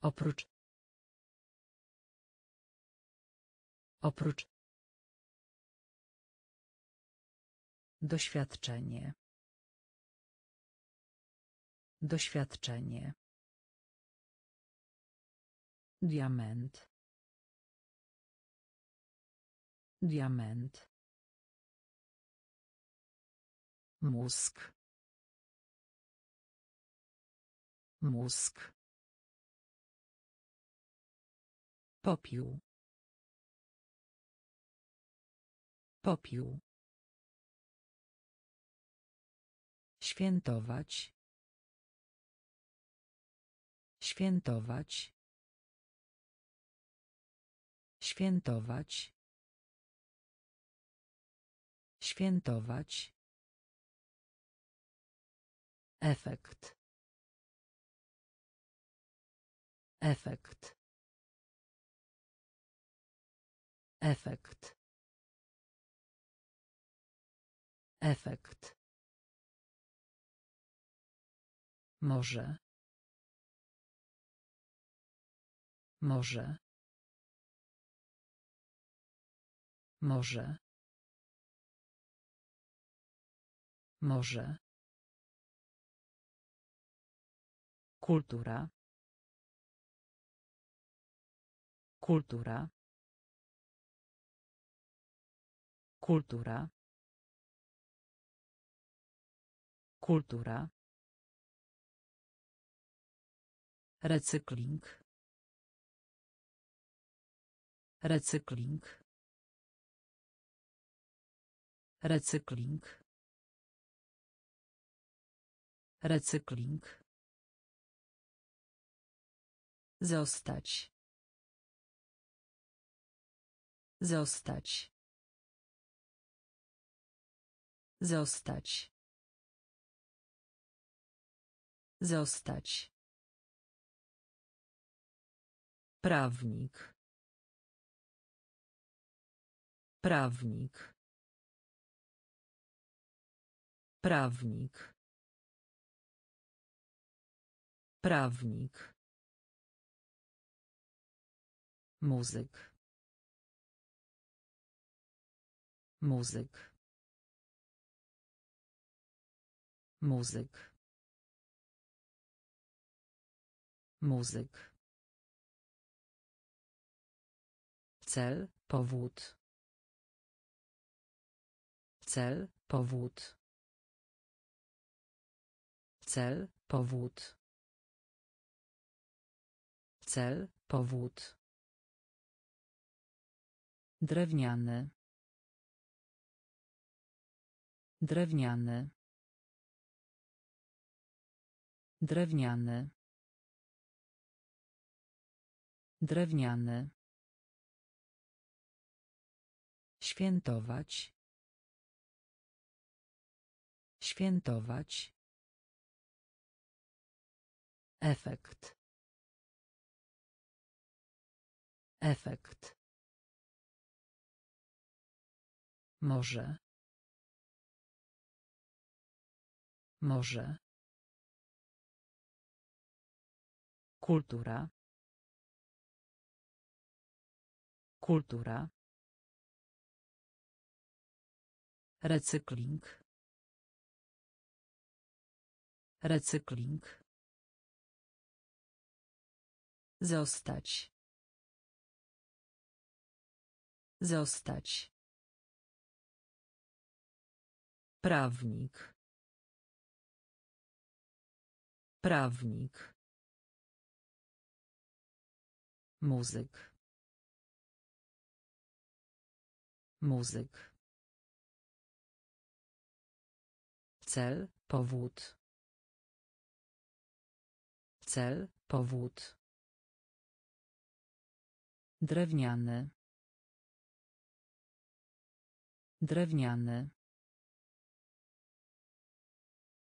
Oprócz. Oprócz. Doświadczenie. Doświadczenie. Diament. Diament. Mózg. Mózg. Popiół. Popiół. Świętować. Świętować. Świętować. Świętować. Efekt. Efekt. Efekt. Efekt. Może. Może. Może. Może. Kultura. Kultura. Kultura. Kultura. Recykling. Recykling. Recykling. Recykling. Zostać. Zostać. Zostać. Zostać. Prawnik. Prawnik. Prawnik. Prawnik. Muzyk. Muzyk. Muzyk. Muzyk. Cel, powód. Cel, powód. Cel, powód. Cel, powód. Drewniany. Drewniany. Drewniany. Drewniany. Świętować. Świętować. Efekt. Efekt. Może. Może. Kultura. Kultura. Recykling. Recykling. Zostać. Zostać. Prawnik. Prawnik. Muzyk. Muzyk. Cel, powód. Cel, powód. Drewniany. Drewniany.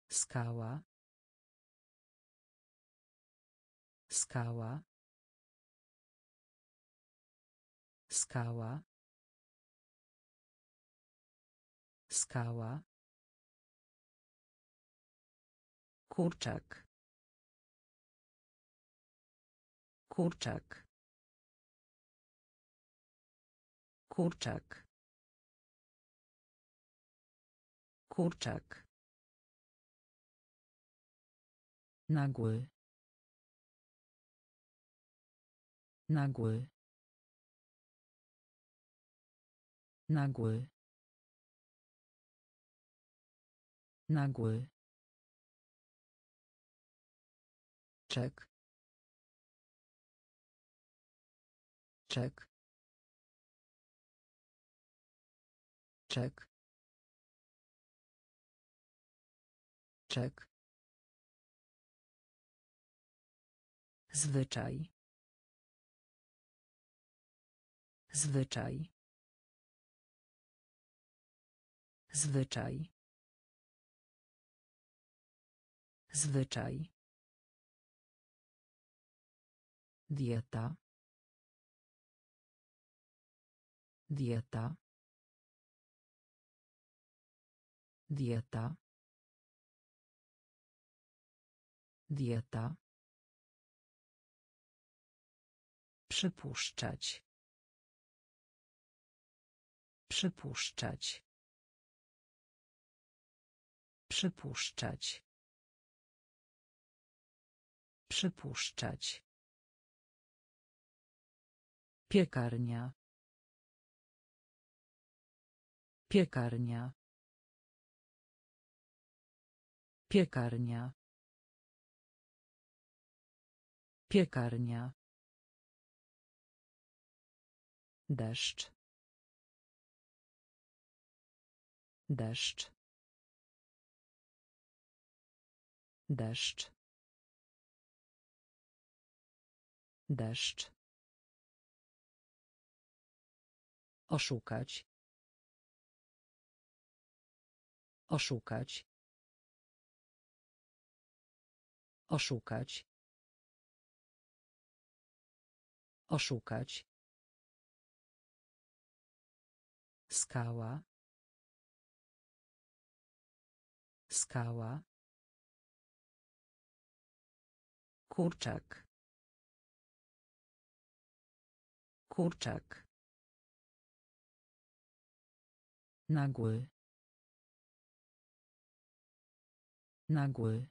Skała. Skała. Skała. Skała. Kurczak. Kurczak. Kurczak. Kurczak. Nagły. Nagły. Nagły. Nagły. Czek. Czek. Czek. Czek. Zwyczaj. Zwyczaj. Zwyczaj. Zwyczaj. Dieta. Dieta. Dieta. Dieta. Przypuszczać. Przypuszczać. Przypuszczać. Przypuszczać. Piekarnia. Piekarnia. Piekarnia. Piekarnia. Deszcz. Deszcz. Deszcz. Deszcz. Oszukać. Oszukać. Oszukać. Oszukać. Skała. Skała. Kurczak. Kurczak. Nagły. Nagły.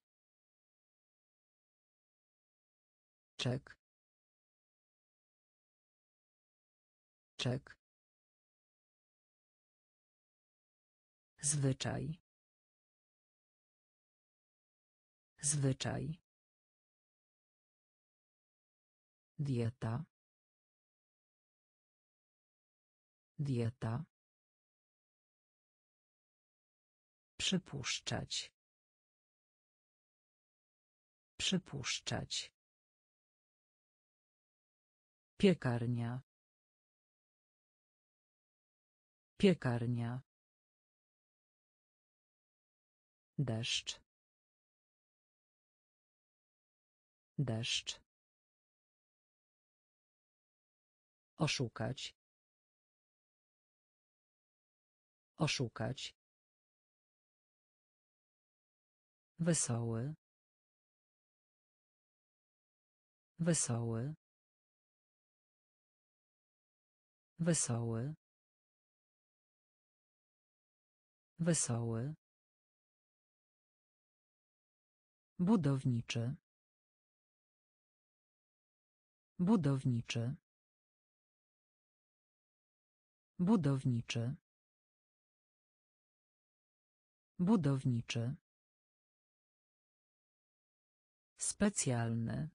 Czek. Czek. Zwyczaj. Zwyczaj. Dieta. Dieta. Przypuszczać. Przypuszczać. Piekarnia. Piekarnia. Deszcz. Deszcz. Oszukać. Oszukać. Wesoły. Wesoły. Wesoły. Wesoły. Budowniczy. Budowniczy. Budowniczy. Budowniczy. Specjalny.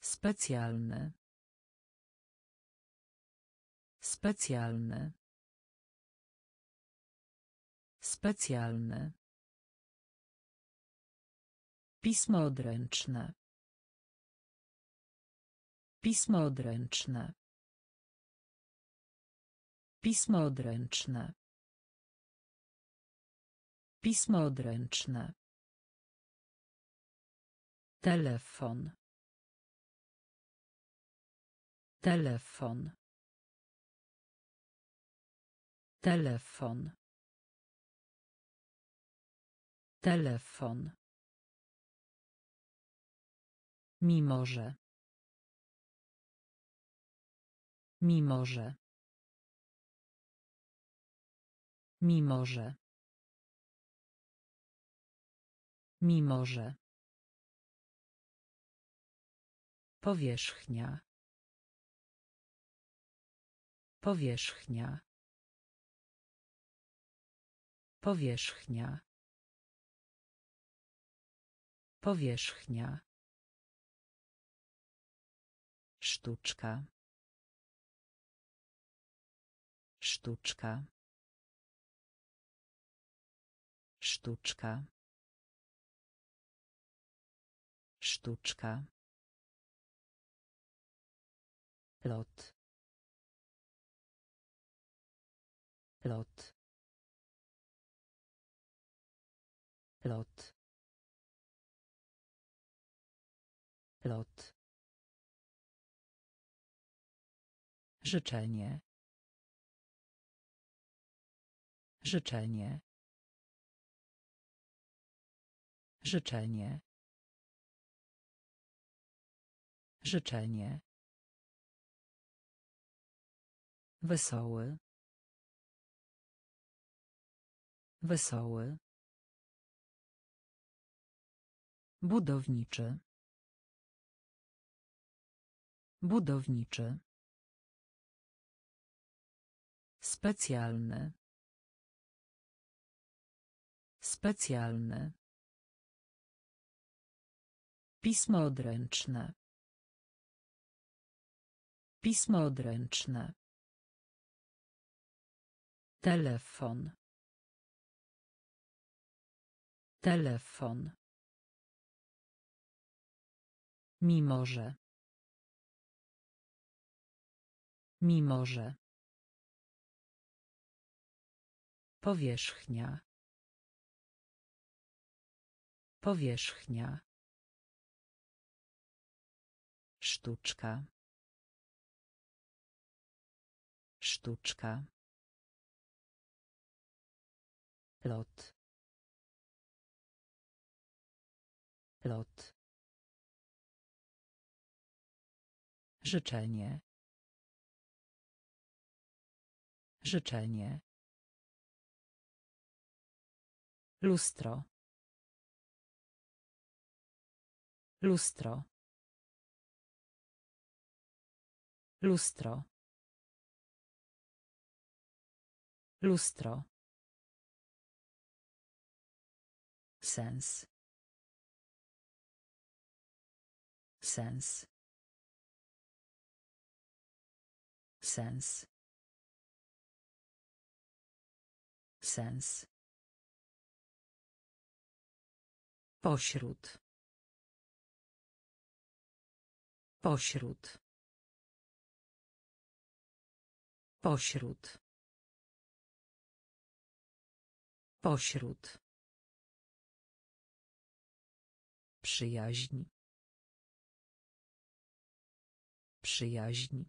Specjalny. Specjalny. Specjalny. Pismo odręczne. Pismo odręczne. Pismo odręczne. Pismo odręczne. Telefon. Telefon. Telefon. Telefon. Mimo że. Mimo że. Mimo że. Mimo że. Powierzchnia. Powierzchnia. Powierzchnia. Powierzchnia. Sztuczka. Sztuczka. Sztuczka. Sztuczka. Lot. Lot. Lot. Lot. Życzenie. Życzenie. Życzenie. Życzenie. Wesoły. Wesoły. Budowniczy. Budowniczy. Specjalny. Specjalny. Pismo odręczne. Pismo odręczne. Telefon. Telefon. Mimo że. Mimo że. Powierzchnia. Powierzchnia. Sztuczka. Sztuczka. Lot. Lot. Życzenie. Życzenie. Lustro. Lustro. Lustro. Lustro. Sens. Sens. Sens. Sens. Pośród. Pośród. Pośród. Pośród. Przyjaźń. Przyjaźń.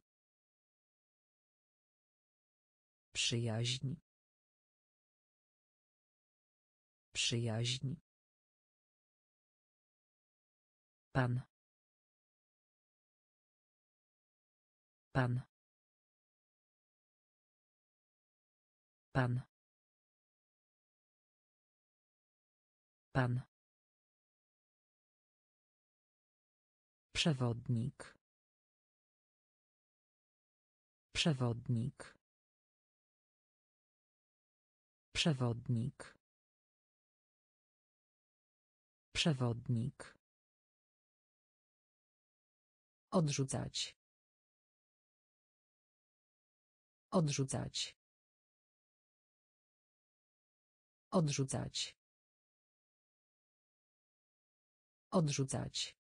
Przyjaźń. Przyjaźń. Pan. Pan. Pan. Pan. Przewodnik. Przewodnik. Przewodnik. Przewodnik. Odrzucać. Odrzucać. Odrzucać. Odrzucać.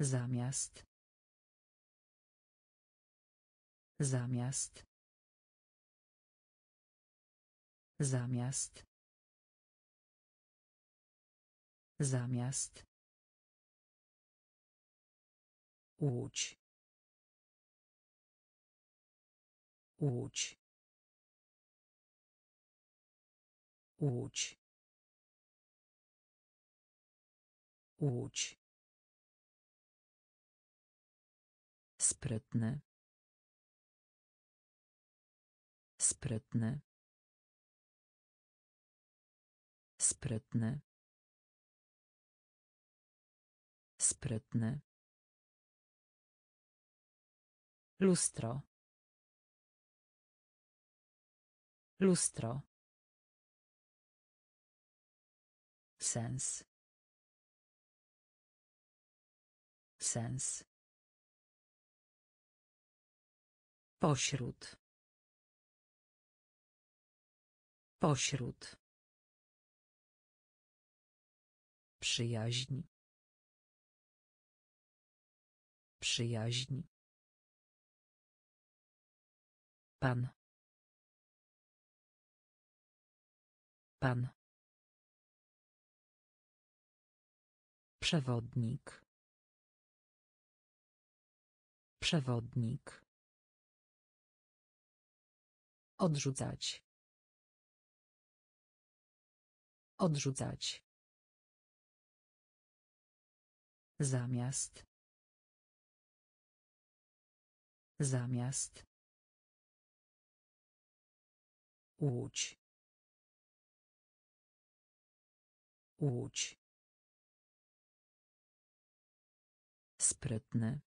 Zamiast. Zamiast. Zamiast. Zamiast. Łódź. Łódź. Łódź. Łódź. Sprytny. Sprytny. Sprytny. Sprytny. Lustro. Lustro. Sens. Sens. Pośród. Pośród. Przyjaźń. Przyjaźń. Pan. Pan. Przewodnik. Przewodnik. Odrzucać. Odrzucać. Zamiast. Zamiast. Łódź. Łódź. Sprytny.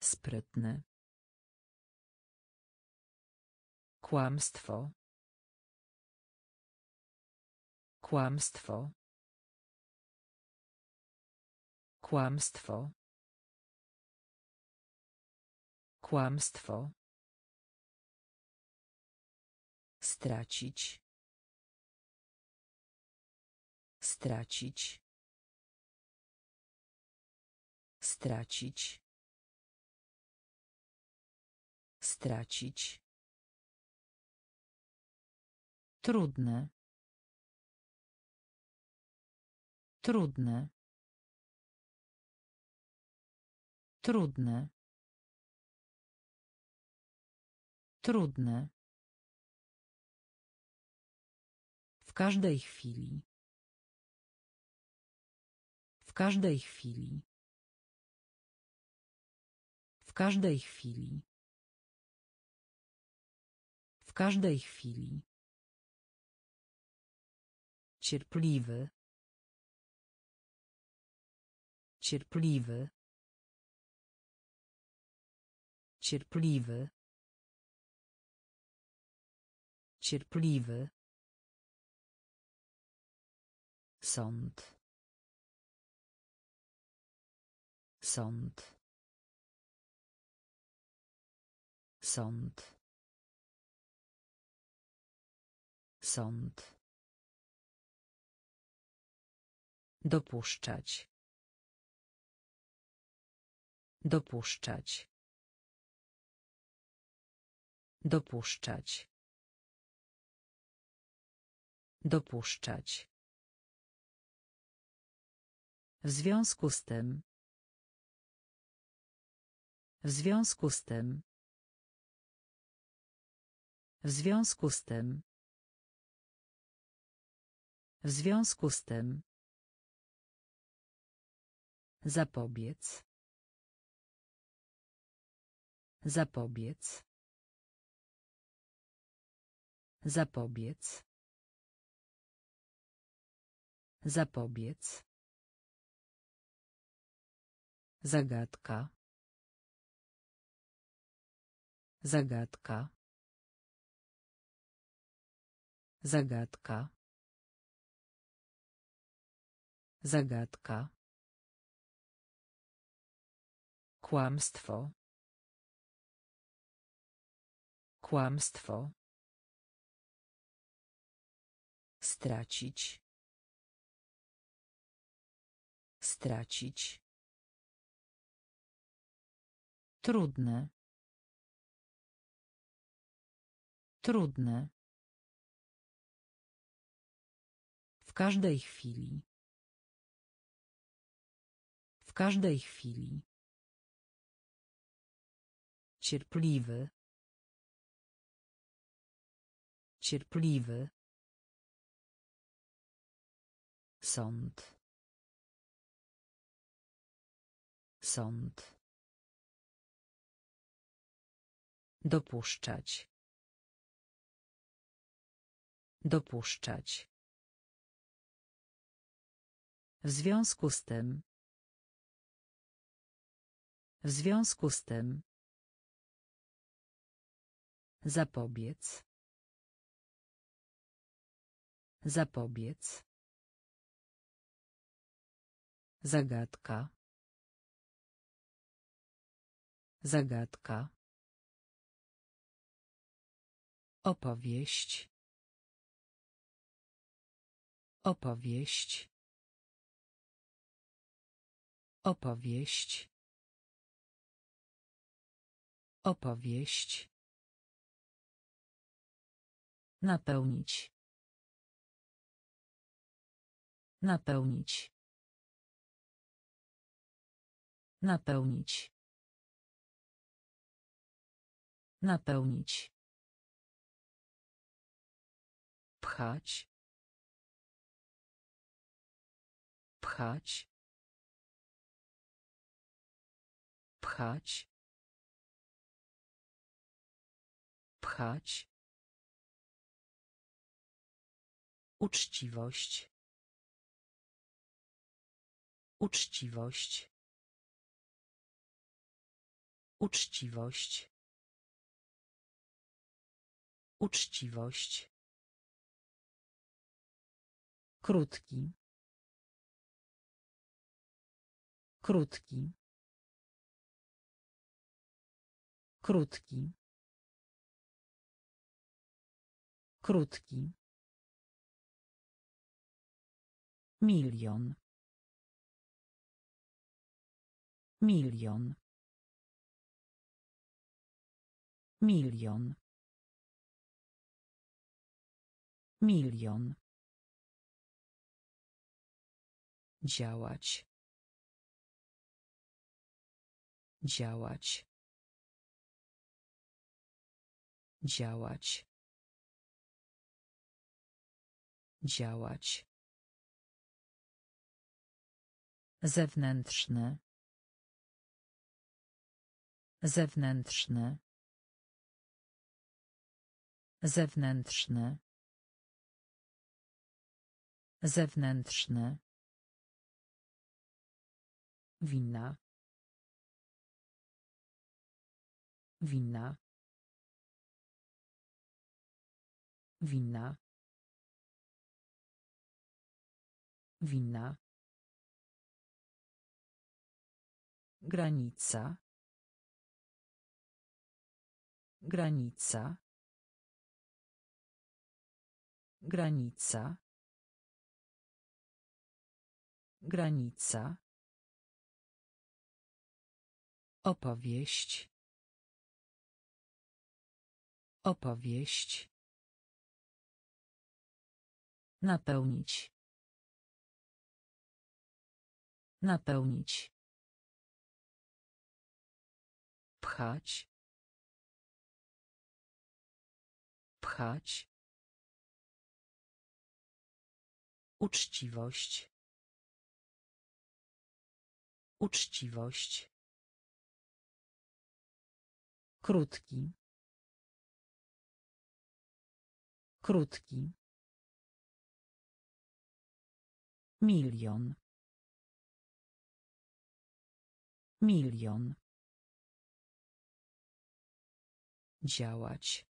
Sprytny. Kłamstwo. Kłamstwo. Kłamstwo. Kłamstwo. Stracić. Stracić. Stracić. Stracić. Trudne. Trudne. Trudne. Trudne. W każdej chwili. W każdej chwili. W każdej chwili. W każdej chwili. Cierpliwy. Cierpliwy. Cierpliwy. Cierpliwy. Sąd. Sąd. Sąd. Sąd. Dopuszczać. Dopuszczać. Dopuszczać. Dopuszczać. W związku z tym. W związku z tym. W związku z tym. W związku z tym. Zapobiec. Zapobiec. Zapobiec. Zapobiec. Zagadka. Zagadka. Zagadka. Zagadka. Kłamstwo. Kłamstwo. Stracić. Stracić. Trudne. Trudne. W każdej chwili. W każdej chwili. Cierpliwy. Cierpliwy. Sąd. Sąd. Dopuszczać. Dopuszczać. W związku z tym. W związku z tym. Zapobiec. Zapobiec. Zagadka. Zagadka. Opowieść. Opowieść. Opowieść. Opowieść. Napełnić. Napełnić. Napełnić. Napełnić. Pchać. Pchać. Pchać. Pchać. Uczciwość. Uczciwość. Uczciwość. Uczciwość. Krótki. Krótki. Krótki. Krótki. Milion. Milion. Milion. Milion. Działać. Działać. Działać. Działać. Zewnętrzny. Zewnętrzny. Zewnętrzny. Zewnętrzny. Winna. Winna. Winna. Winna. Granica. Granica. Granica. Granica. Opowieść. Opowieść. Napełnić. Napełnić. Pchać. Pchać. Uczciwość. Uczciwość. Krótki. Krótki. Milion. Milion. Działać.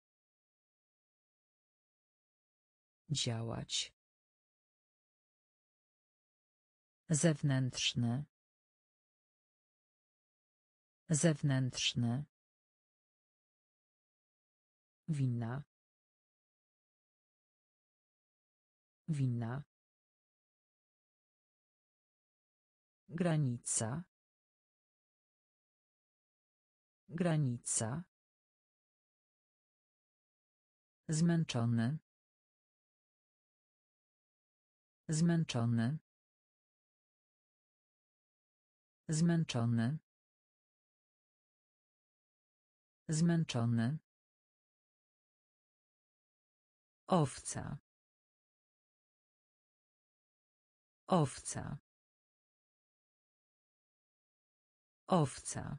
Działać. Zewnętrzny. Zewnętrzny. Winna. Winna. Granica. Granica. Zmęczony. Zmęczony. Zmęczony. Zmęczony. Owca. Owca. Owca.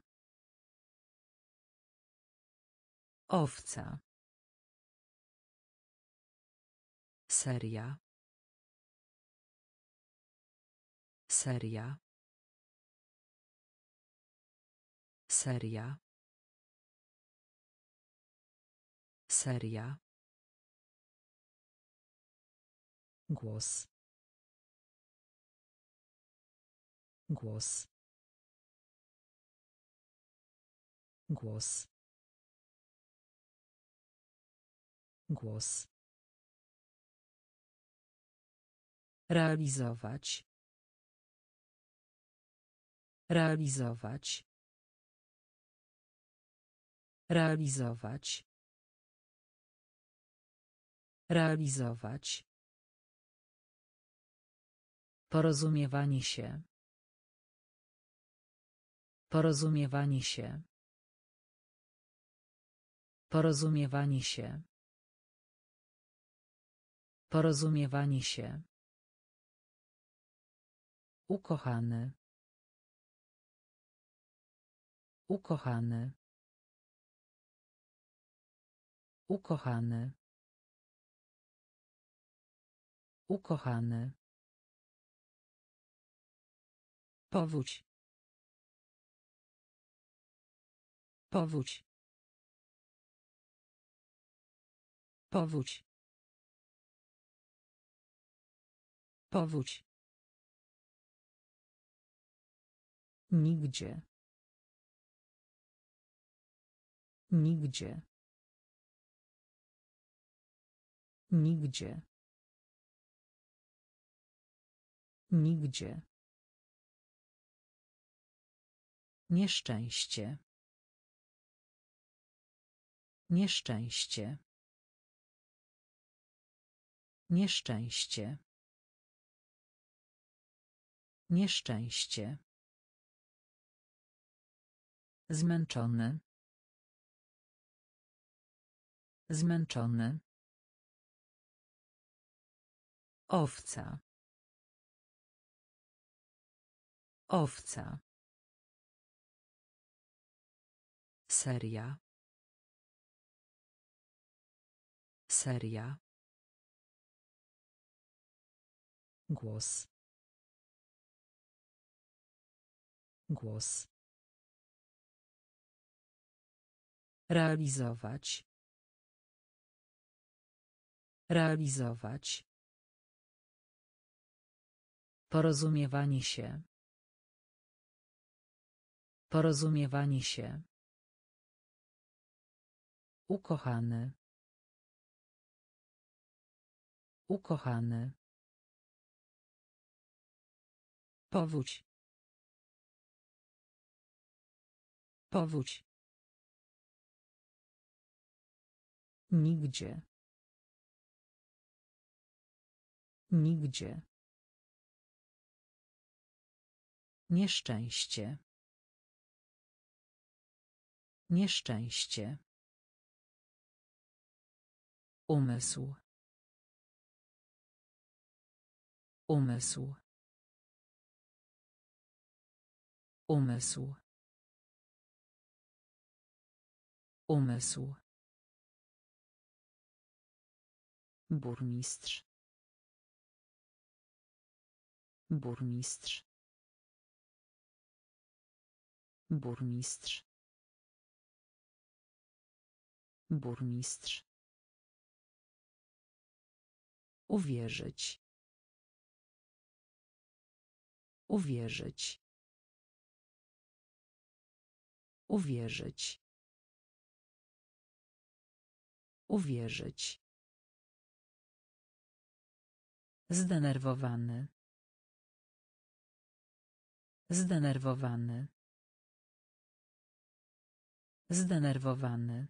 Owca. Seria. Seria. Seria. Seria. Głos. Głos. Głos. Głos. Realizować. Realizować. Realizować. Realizować. Porozumiewanie się. Porozumiewanie się. Porozumiewanie się. Porozumiewanie się. Ukochany. Ukochany. Ukochany. Ukochany. Powódź. Powódź. Powódź. Powódź. Nigdzie. Nigdzie. Nigdzie. Nigdzie. Nieszczęście. Nieszczęście. Nieszczęście. Nieszczęście. Zmęczony. Zmęczony. Owca. Owca. Seria. Seria. Głos. Głos. Realizować. Realizować. Porozumiewanie się. Porozumiewanie się. Ukochany. Ukochany. Powódź. Powódź. Nigdzie. Nigdzie. Nieszczęście. Nieszczęście. Umysł. Umysł. Umysł. Umysł. Burmistrz. Burmistrz. Burmistrz. Burmistrz. Uwierzyć. Uwierzyć. Uwierzyć. Uwierzyć. Zdenerwowany. Zdenerwowany. Zdenerwowany.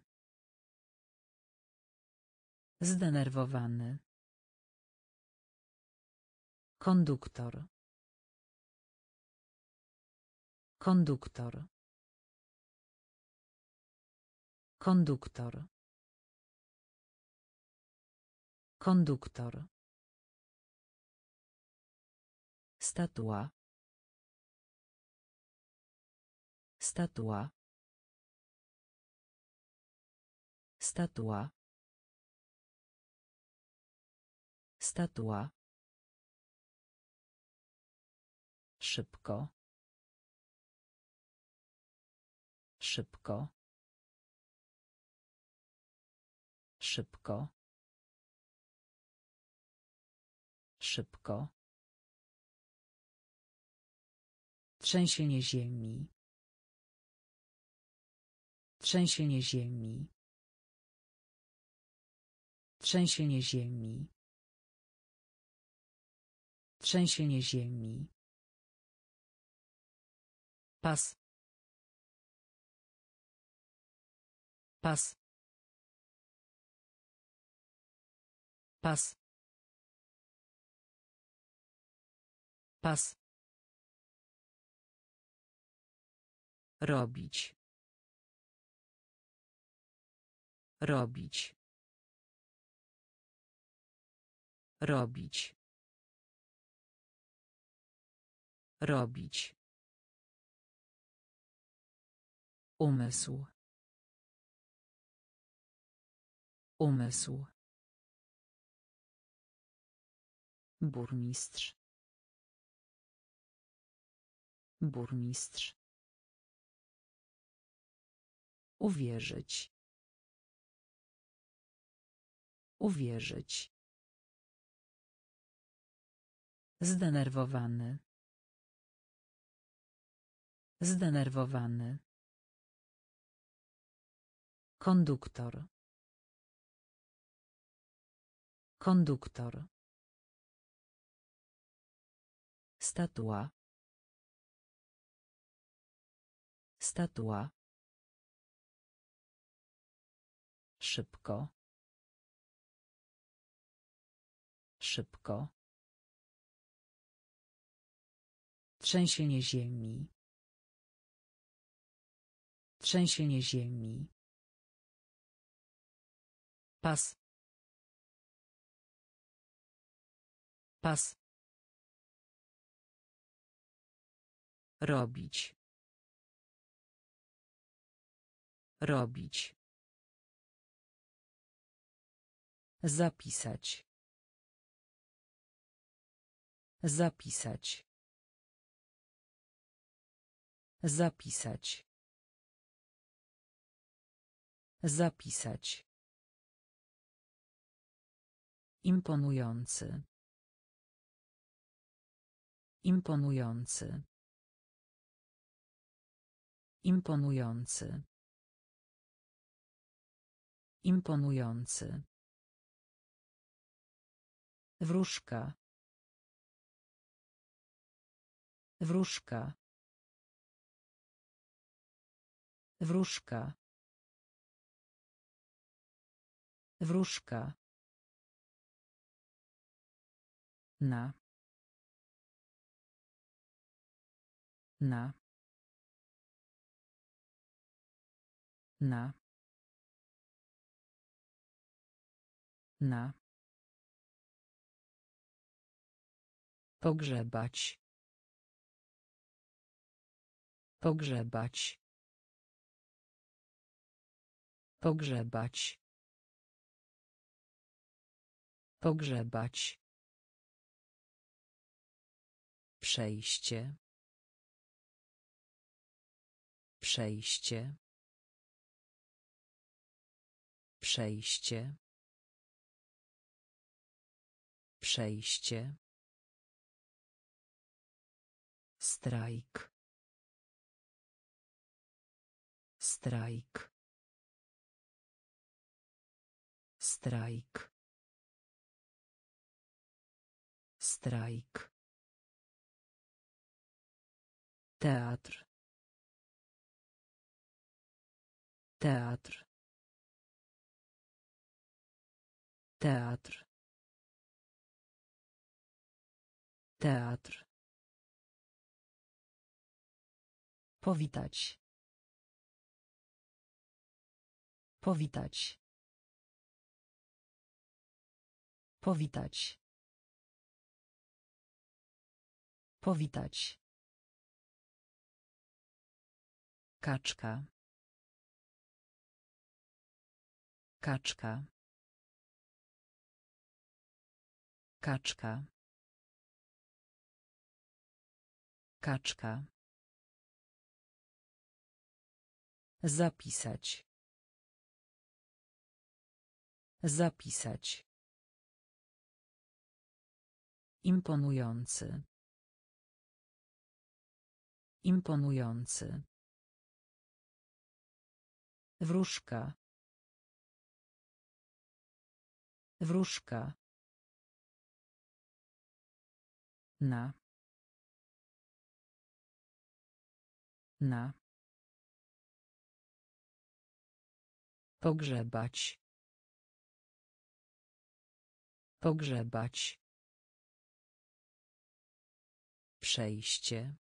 Zdenerwowany. Konduktor. Konduktor. Konduktor. Konduktor. Statua. Statua. Statua. Statua. Szybko. Szybko. Szybko. Szybko. Trzęsienie ziemi. Trzęsienie ziemi. Trzęsienie ziemi. Trzęsienie ziemi. Pas. Pas. Pas. Pas. Robić. Robić. Robić. Robić. Umysł. Umysł. Burmistrz. Burmistrz. Uwierzyć. Uwierzyć. Zdenerwowany. Zdenerwowany. Konduktor. Konduktor. Statua. Statua. Szybko. Szybko. Trzęsienie ziemi. Trzęsienie ziemi. Pas. Pas. Robić. Robić. Zapisać. Zapisać. Zapisać. Zapisać. Imponujący. Imponujący. Imponujący. Imponujący. Wróżka. Wróżka. Wróżka. Wróżka. Na. Na. Na. Na. Pogrzebać. Pogrzebać. Pogrzebać. Pogrzebać. Przejście. Przejście. Przejście. Przejście. Strajk. Strajk. Strajk. Strajk. Teatr. Teatr. Teatr. Teatr. Powitać. Powitać. Powitać. Powitać. Kaczka. Kaczka. Kaczka. Kaczka. Zapisać. Zapisać. Imponujący. Imponujący. Wróżka. Wróżka. Na. Na. Pogrzebać. Pogrzebać. Przejście.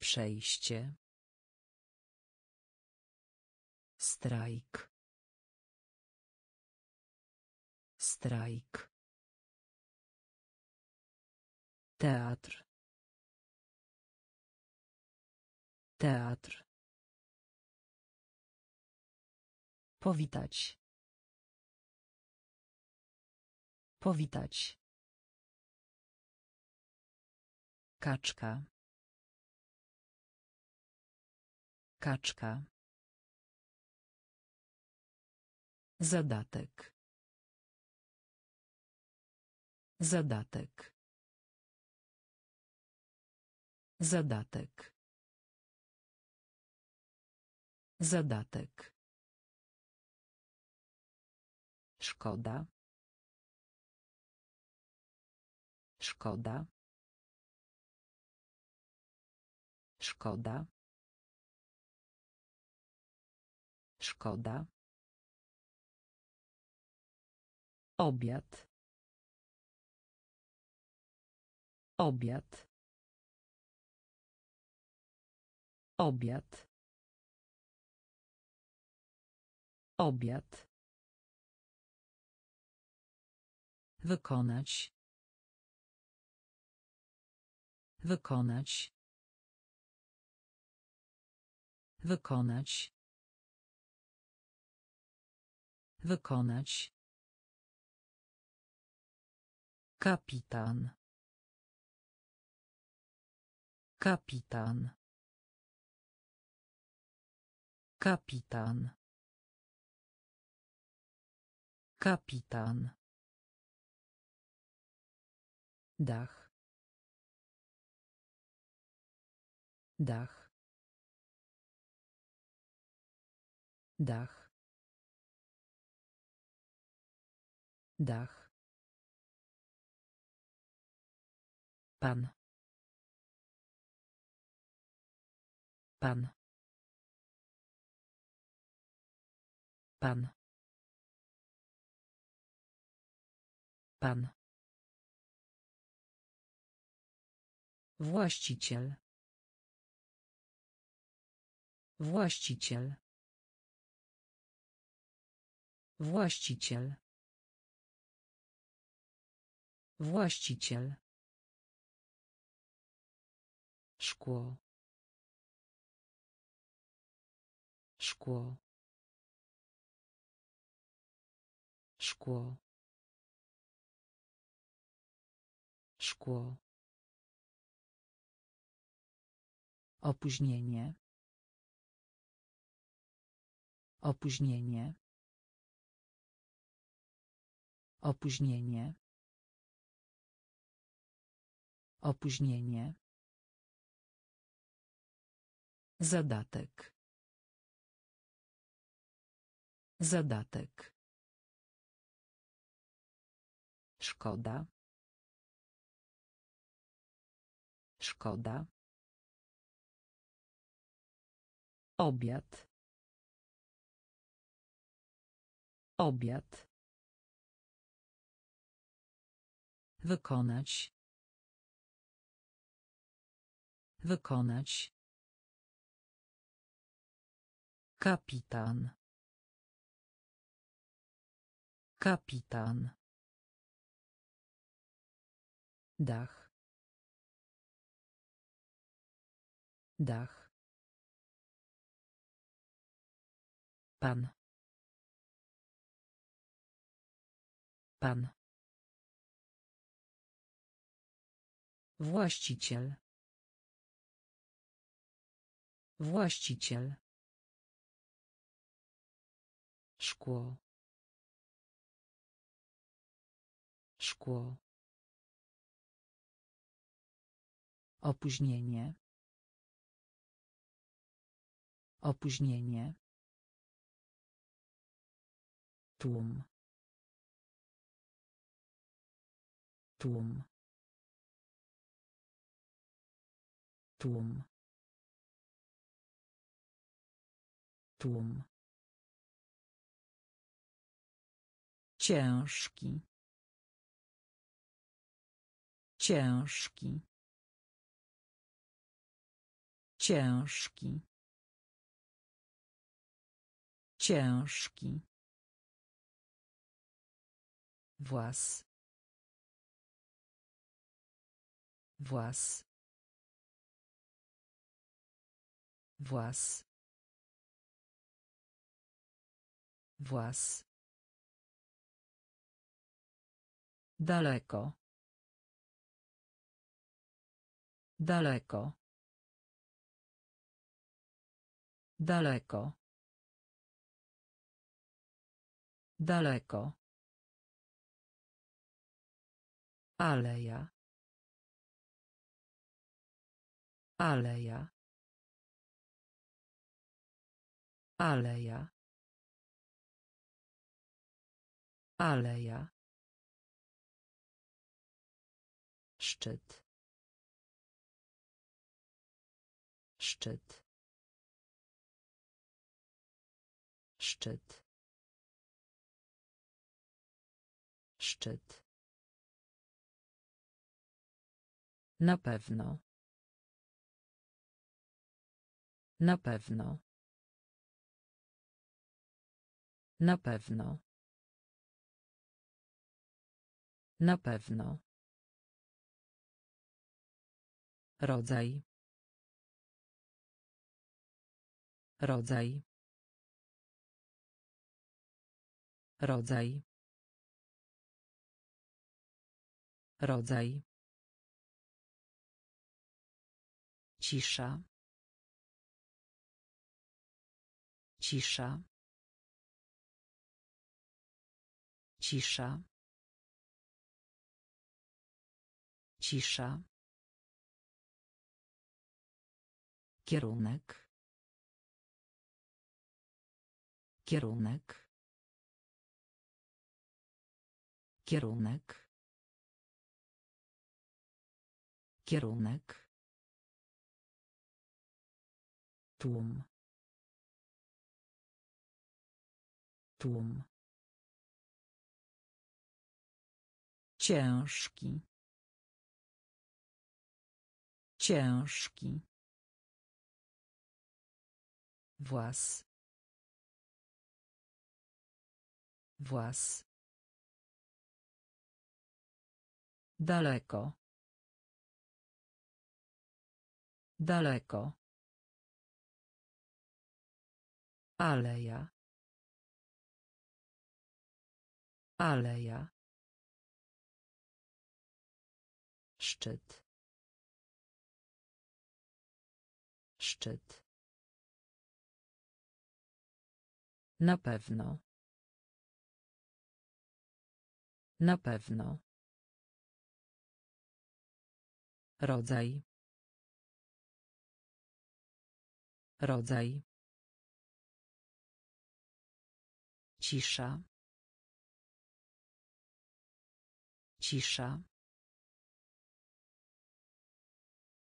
Przejście. Strajk. Strajk. Teatr. Teatr. Powitać. Powitać. Kaczka. Kaczka. Zadatek. Zadatek. Zadatek. Zadatek. Szkoda. Szkoda. Szkoda. Szkoda. Obiad. Obiad. Obiad. Obiad. Wykonać. Wykonać. Wykonać. Wykonać. Kapitan. Kapitan. Kapitan. Kapitan. Dach. Dach. Dach. Dach. Pan. Pan. Pan. Pan. Właściciel. Właściciel. Właściciel. Właściciel. Szkło. Szkło. Szkło. Szkło. Opóźnienie. Opóźnienie. Opóźnienie. Opóźnienie. Zadatek. Zadatek. Szkoda. Szkoda. Obiad. Obiad. Wykonać. Wykonać. Kapitan. Kapitan. Dach. Dach. Pan. Pan. Właściciel. Właściciel. Szkło. Szkło. Opóźnienie. Opóźnienie. Tłum. Tłum. Tłum. Tłum. Ciężki. Ciężki. Ciężki. Ciężki. Włas. Włas. Włas. Włas. Daleko. Daleko. Daleko. Daleko. Aleja. Aleja. Aleja. Aleja. Szczyt. Szczyt. Szczyt. Szczyt. Na pewno. Na pewno. Na pewno. Na pewno. Rodzaj. Rodzaj. Rodzaj. Rodzaj. Cisza. Cisza. Cisza. Cisza. Kierunek. Kierunek. Kierunek. Kierunek. Tłum. Tłum. Ciężki. Ciężki. Włas. Włas. Daleko. Daleko. Aleja. Aleja. Szczyt. Szczyt. Na pewno. Na pewno. Rodzaj. Rodzaj. Cisza. Cisza.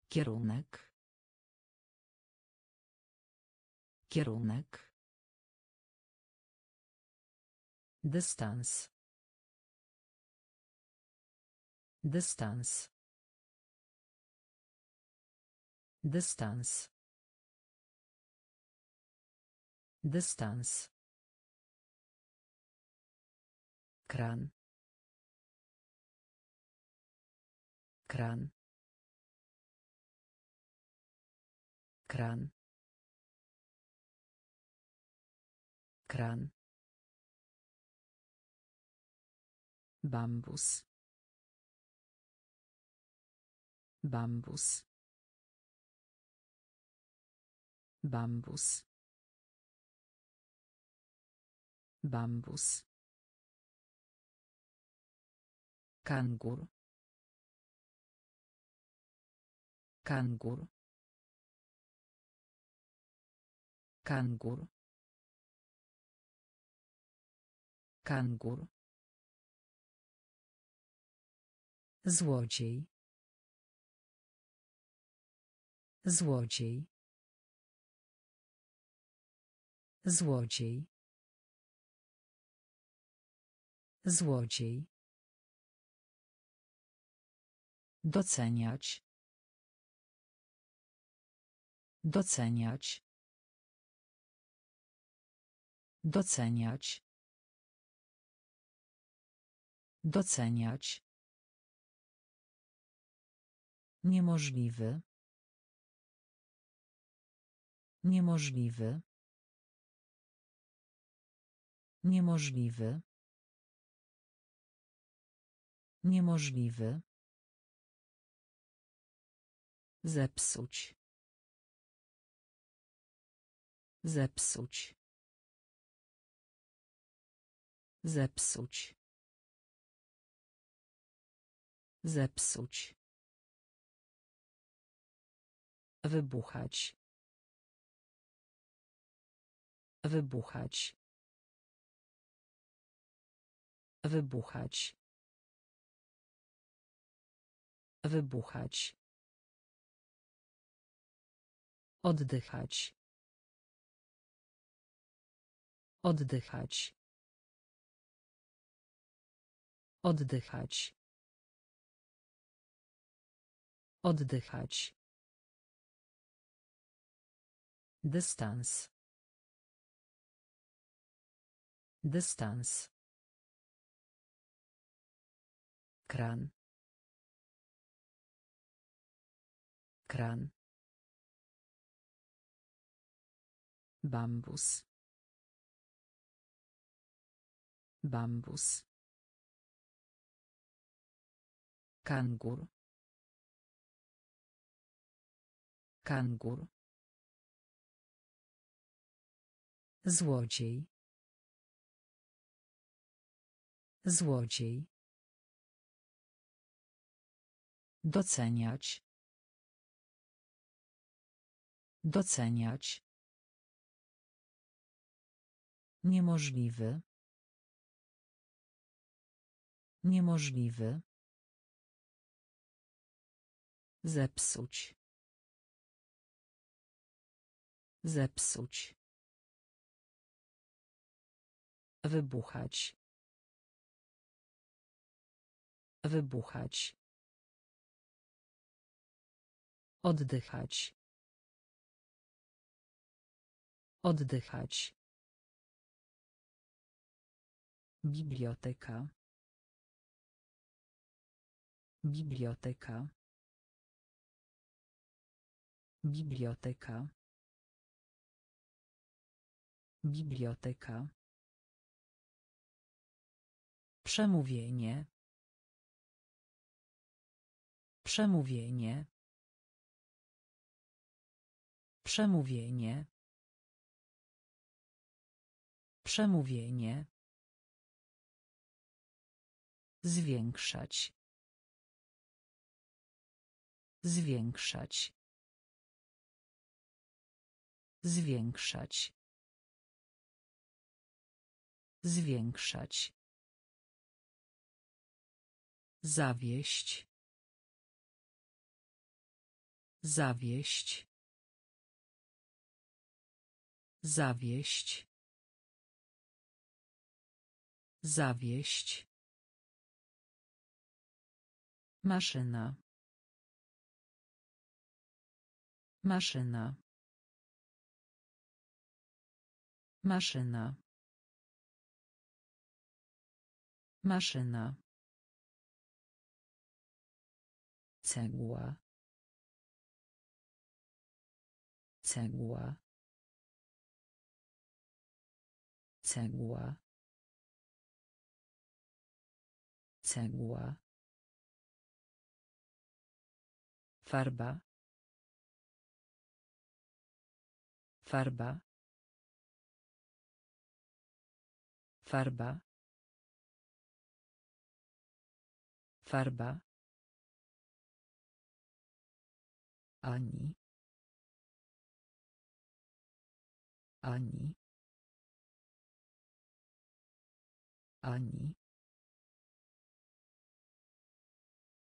Kierunek. Kierunek. Dystans. Dystans. Dystans. Dystans. Kran. Kran. Kran. Kran. Bambus. Bambus. Bambus. Bambus. Kangur. Kangur. Kangur. Kangur. Złodziej. Złodziej. Złodziej. Złodziej. Doceniać. Doceniać. Doceniać. Doceniać. Niemożliwy. Niemożliwy. Niemożliwy. Niemożliwy. Zepsuć. Zepsuć. Zepsuć. Zepsuć. Wybuchać. Wybuchać. Wybuchać. Wybuchać. Oddychać. Oddychać. Oddychać. Oddychać. Dystans. Dystans. Kran. Kran. Bambus. Bambus. Kangur. Kangur. Złodziej. Złodziej. Doceniać. Doceniać. Niemożliwy. Niemożliwy. Zepsuć. Zepsuć. Wybuchać. Wybuchać. Oddychać. Oddychać. Biblioteka. Biblioteka. Biblioteka. Biblioteka. Przemówienie. Przemówienie. Przemówienie. Przemówienie. Zwiększać. Zwiększać. Zwiększać. Zwiększać. Zawieść. Zawieść. Zawieść. Zawieść. Maszyna. Maszyna. Maszyna. Maszyna. Cegła. Cegła. Cegła. Cegła. Farba. Farba. Farba. Farba. Ani. Ani. Ani.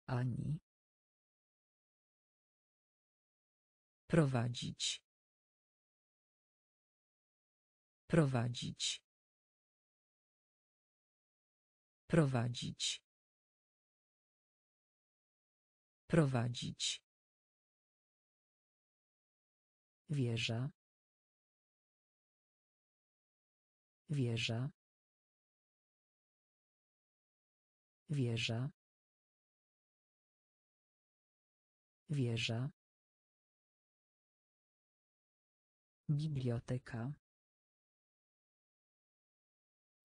Ani. Prowadzić. Prowadzić. Prowadzić. Prowadzić. Wieża. Wieża. Wieża. Wieża. Biblioteka.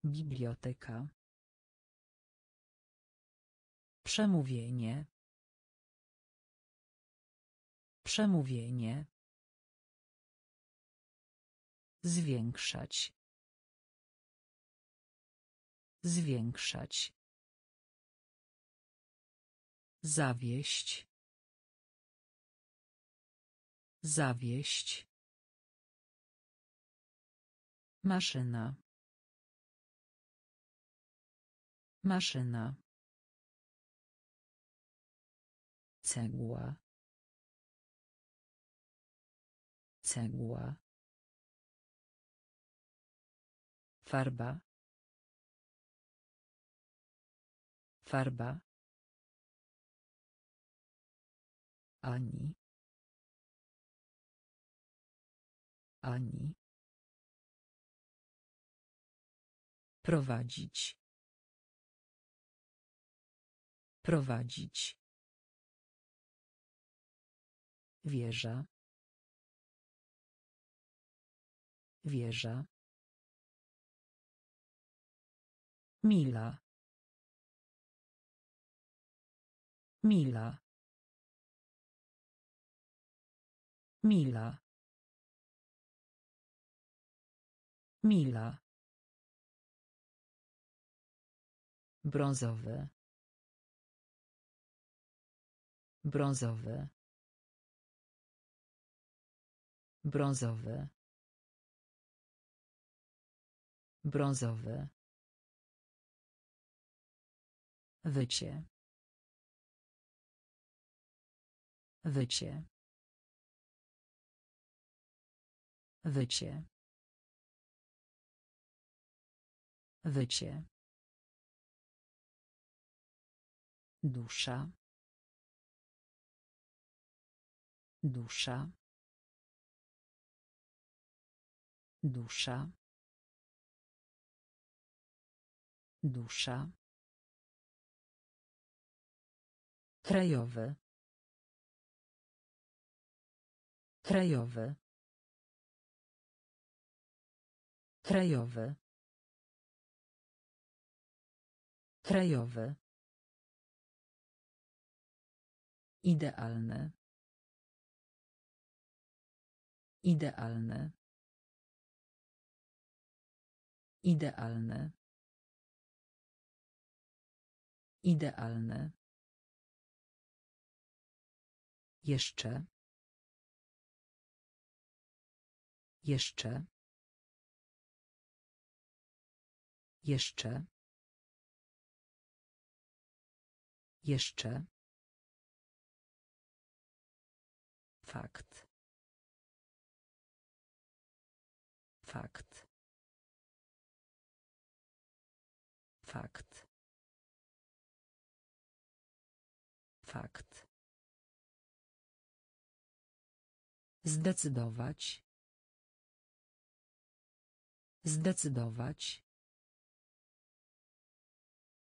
Biblioteka. Przemówienie. Przemówienie. Zwiększać. Zwiększać. Zawieść. Zawieść. Maszyna. Maszyna. Cegła. Cegła. Farba. Farba. Ani. Ani. Prowadzić. Prowadzić. Wieża. Wieża. Mila. Mila. Mila. Mila. Brązowy. Brązowy. Brązowy. Brązowy. Wycie. Wycie. Wycie. Wycie. Dusza. Dusza. Dusza. Dusza. Krajowy. Krajowy. Krajowy. Krajowy. Idealny. Idealny. Idealny. Idealny. Jeszcze. Jeszcze. Jeszcze. Jeszcze. Fakt. Fakt. Fakt. Fakt. Zdecydować. Zdecydować.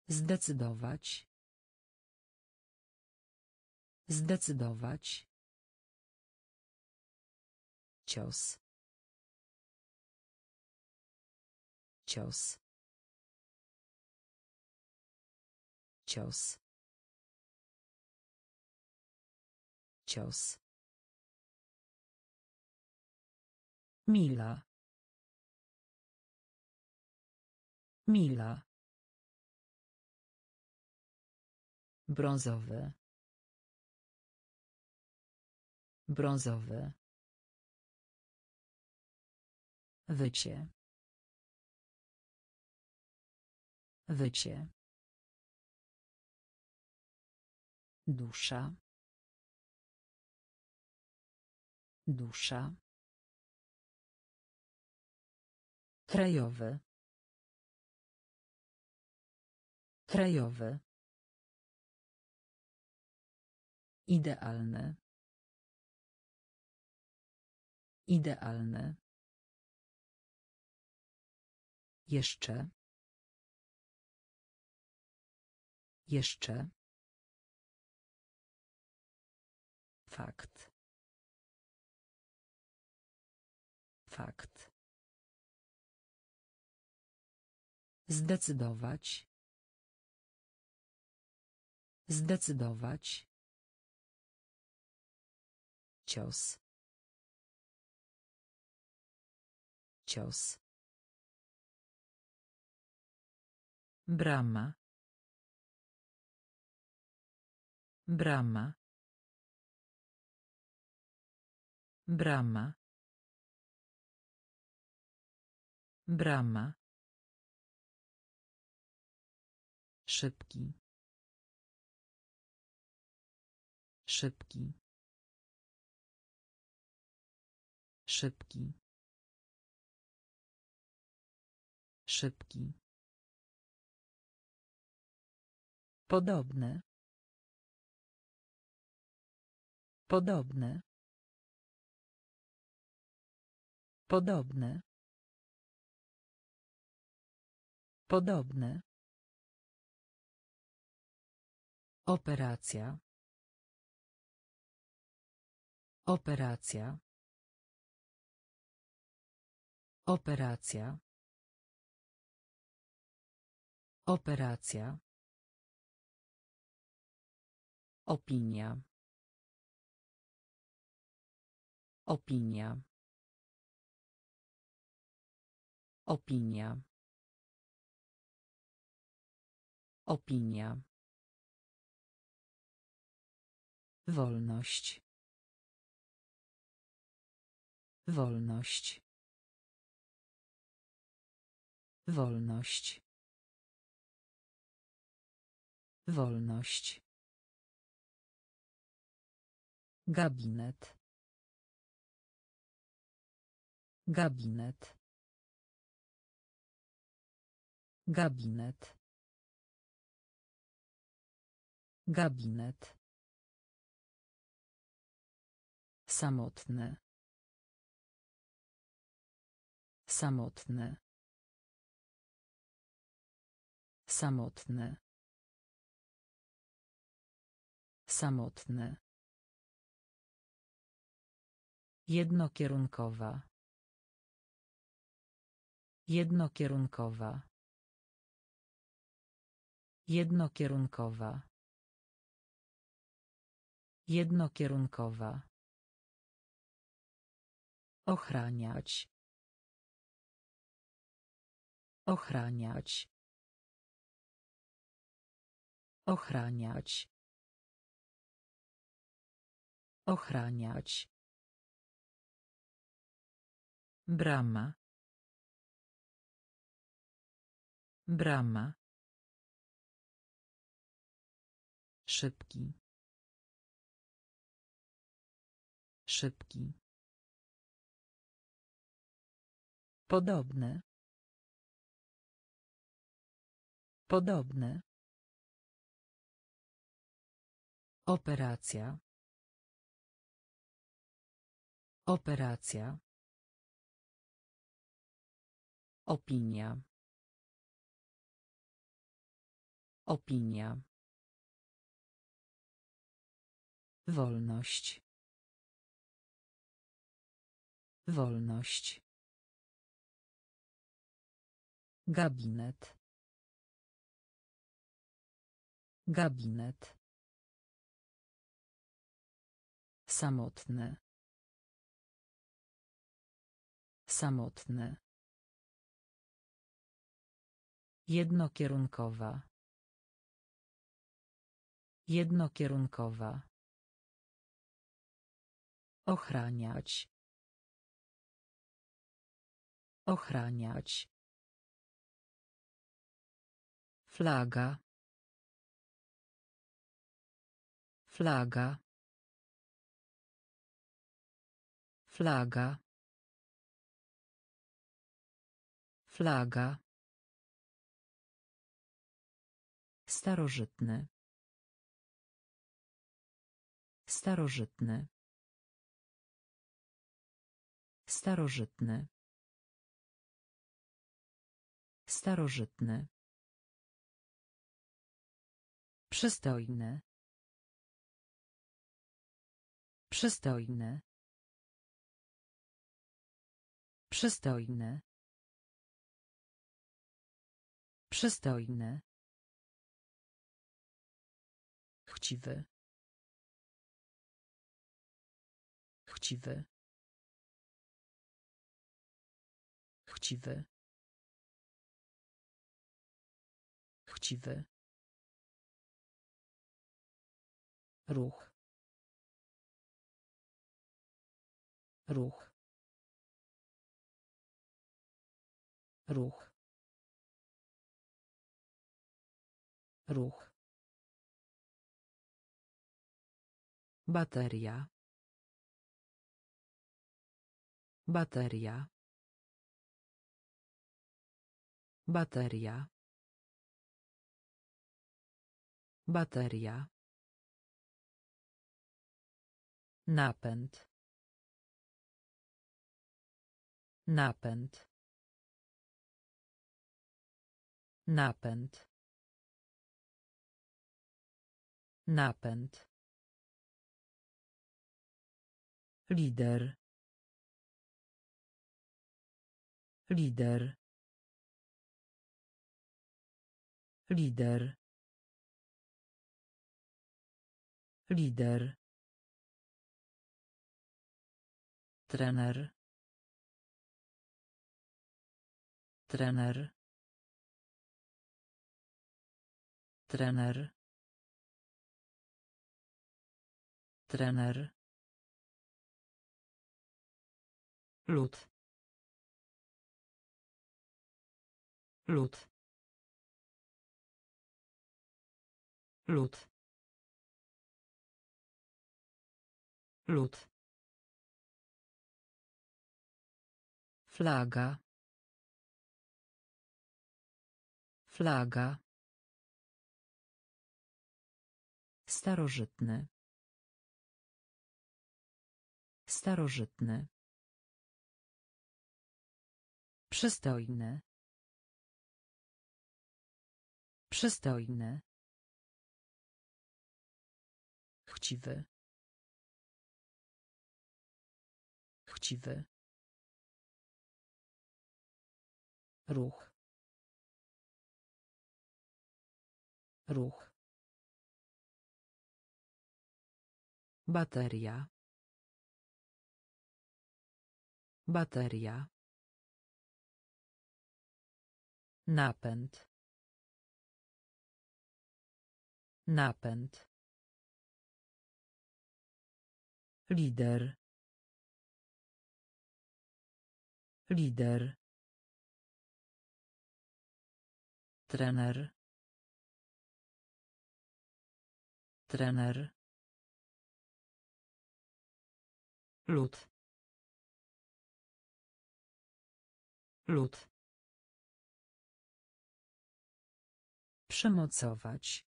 Zdecydować. Zdecydować. Cios. Cios. Cios. Cios. Mila. Mila. Brązowy. Brązowy. Wycie. Wycie. Dusza. Dusza. Krajowy. Krajowy. Idealny. Idealny. Jeszcze. Jeszcze. Fakt. Fakt. Zdecydować. Zdecydować. Cios. Cios. Brama. Brama. Brama. Brama. Szybki. Szybki. Szybki. Szybki. Podobne. Podobne. Podobne. Podobne. Operacja. Operacja. Operacja. Operacja. Opinia. Opinia. Opinia. Opinia. Wolność. Wolność. Wolność. Wolność. Gabinet. Gabinet. Gabinet. Gabinet. Samotny. Samotny. Samotny. Samotny. Jednokierunkowa. Jednokierunkowa. Jednokierunkowa. Jednokierunkowa. Ochraniać. Ochraniać. Ochraniać. Ochraniać. Brama. Brama. Szybki. Szybki. Podobne. Podobne. Operacja. Operacja. Opinia. Opinia. Wolność. Wolność. Gabinet. Gabinet. Samotny. Samotny. Jednokierunkowa. Jednokierunkowa. Ochraniać. Ochraniać. Flaga. Flaga. Flaga. Flaga. Starożytny. Starożytny. Starożytny. Starożytny. Przystojny. Przystojny. Przystojny. Przystojny. Chciwy. Chciwy. Chciwy. Chciwy. Ruch. Ruch. Ruch. Ruch. Bateria. Bateria. Bateria. Bateria. Napęd. Napęd. Napęd. Napęd. Lider. Lider. Lider. Lider. Trener. Trener. Trener. Trener. Lód. Lód. Lód. Lód. Flaga. Flaga. Starożytny. Starożytny. Przystojny. Przystojny. Chciwy. Chciwy. Ruch. Ruch. Bateria. Bateria. Napęd. Napęd. Lider. Lider. Trener. Trener. Lód. Lód. Przemocować.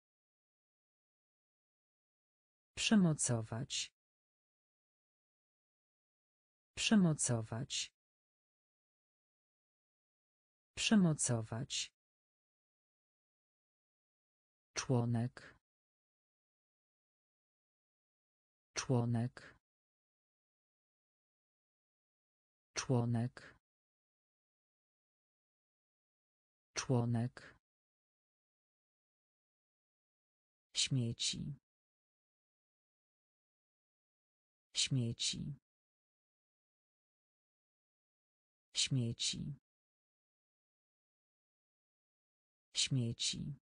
Przemocować. Przemocować. Przemocować. Członek. Członek. Członek. Członek. Śmieci. Śmieci. Śmieci. Śmieci.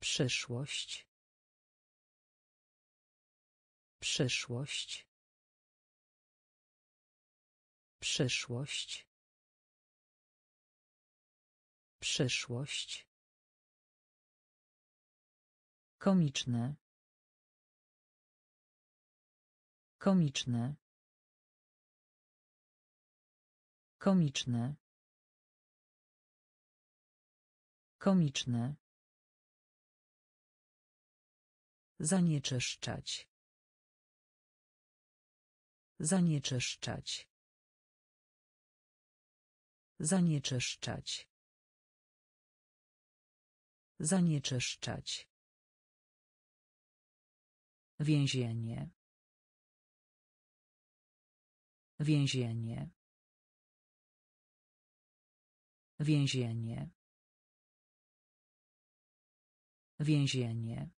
Przyszłość. Przyszłość. Przyszłość. Przyszłość. Komiczne. Komiczne. Komiczne. Komiczne. Zanieczyszczać. Zanieczyszczać. Zanieczyszczać. Zanieczyszczać. Więzienie. Więzienie. Więzienie. Więzienie.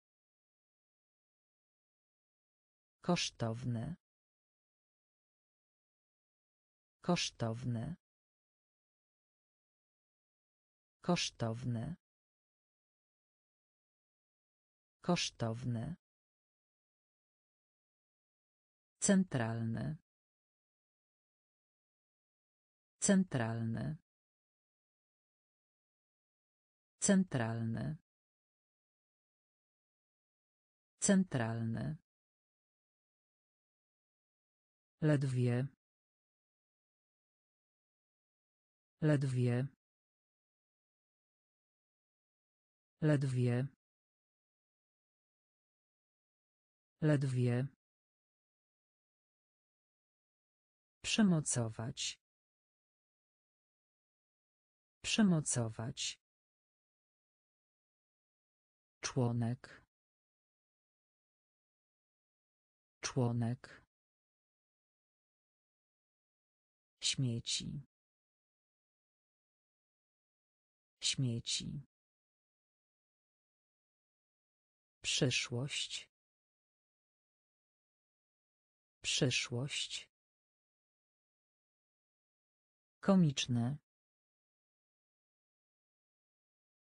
Kosztowne. Kosztowne. Kosztowne. Kosztowne. Centralny. Centralny. Centralny. Centralny. Ledwie. Ledwie. Ledwie. Ledwie. Przemocować. Przemocować. Członek. Członek. Śmieci. Śmieci. Przyszłość. Przyszłość. Komiczne.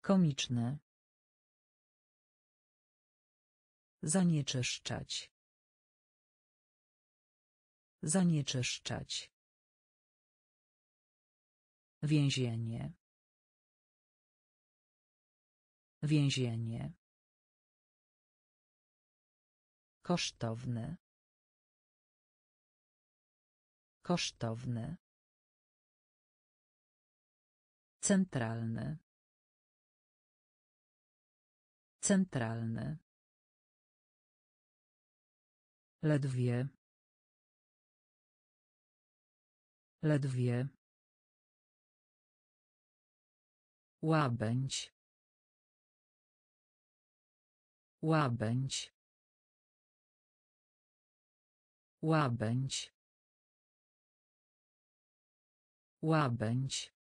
Komiczne. Zanieczyszczać. Zanieczyszczać. Więzienie. Więzienie. Kosztowne. Kosztowne. Centralny. Centralny. Ledwie. Ledwie. Łabędź. Łabędź. Łabędź. Łabędź.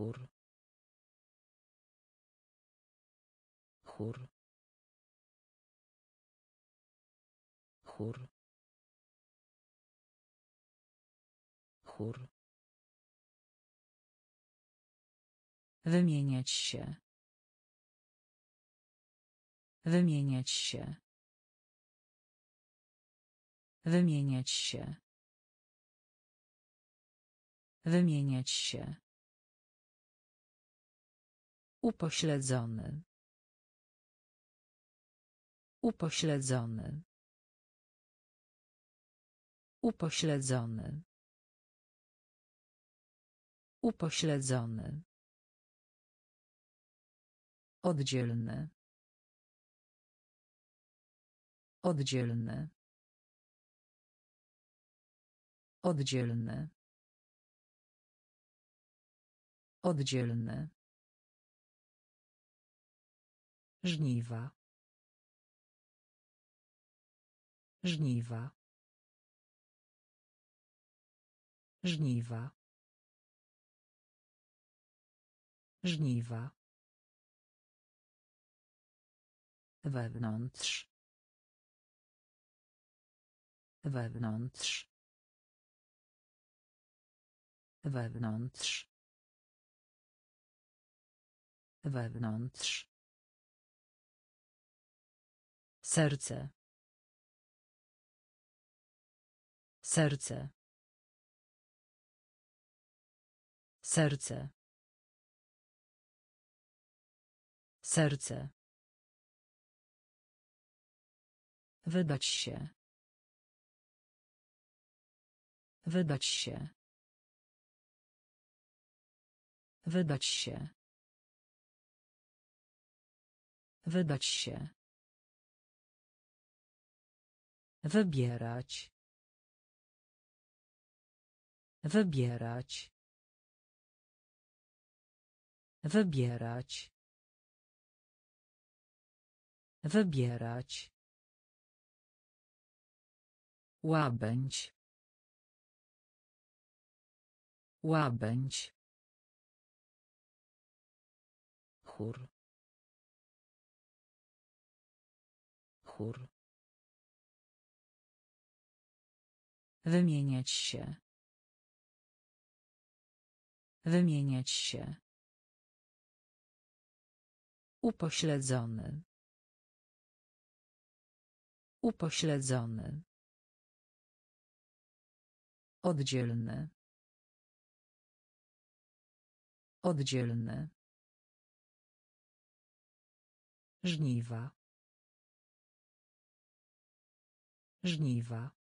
Chór chór chór chór Wymieniać się. Wymieniać się. Wymieniać się. Wymieniać się. Upośledzony. Upośledzony. Upośledzony. Upośledzony. Oddzielny. Oddzielny. Oddzielny. Oddzielny. Żniwa. Żniwa. Żniwa. Żniwa. Wewnątrz. Wewnątrz. Wewnątrz. Wewnątrz. Serce. Serce. Serce. Serce. Wydać się. Wydać się. Wydać się. Wydać się. Wybierać. Wybierać. Wybierać. Wybierać. Łabędź. Łabędź. chór chór Wymieniać się. Wymieniać się. Upośledzony. Upośledzony. Oddzielny. Oddzielny. Żniwa. Żniwa.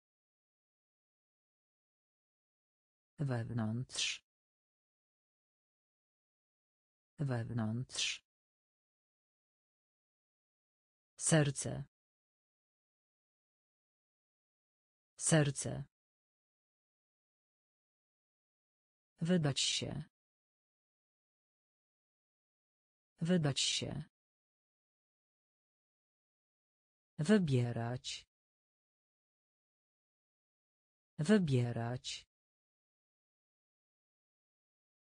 Wewnątrz. Wewnątrz. Serce. Serce. Wydać się. Wydać się. Wybierać. Wybierać.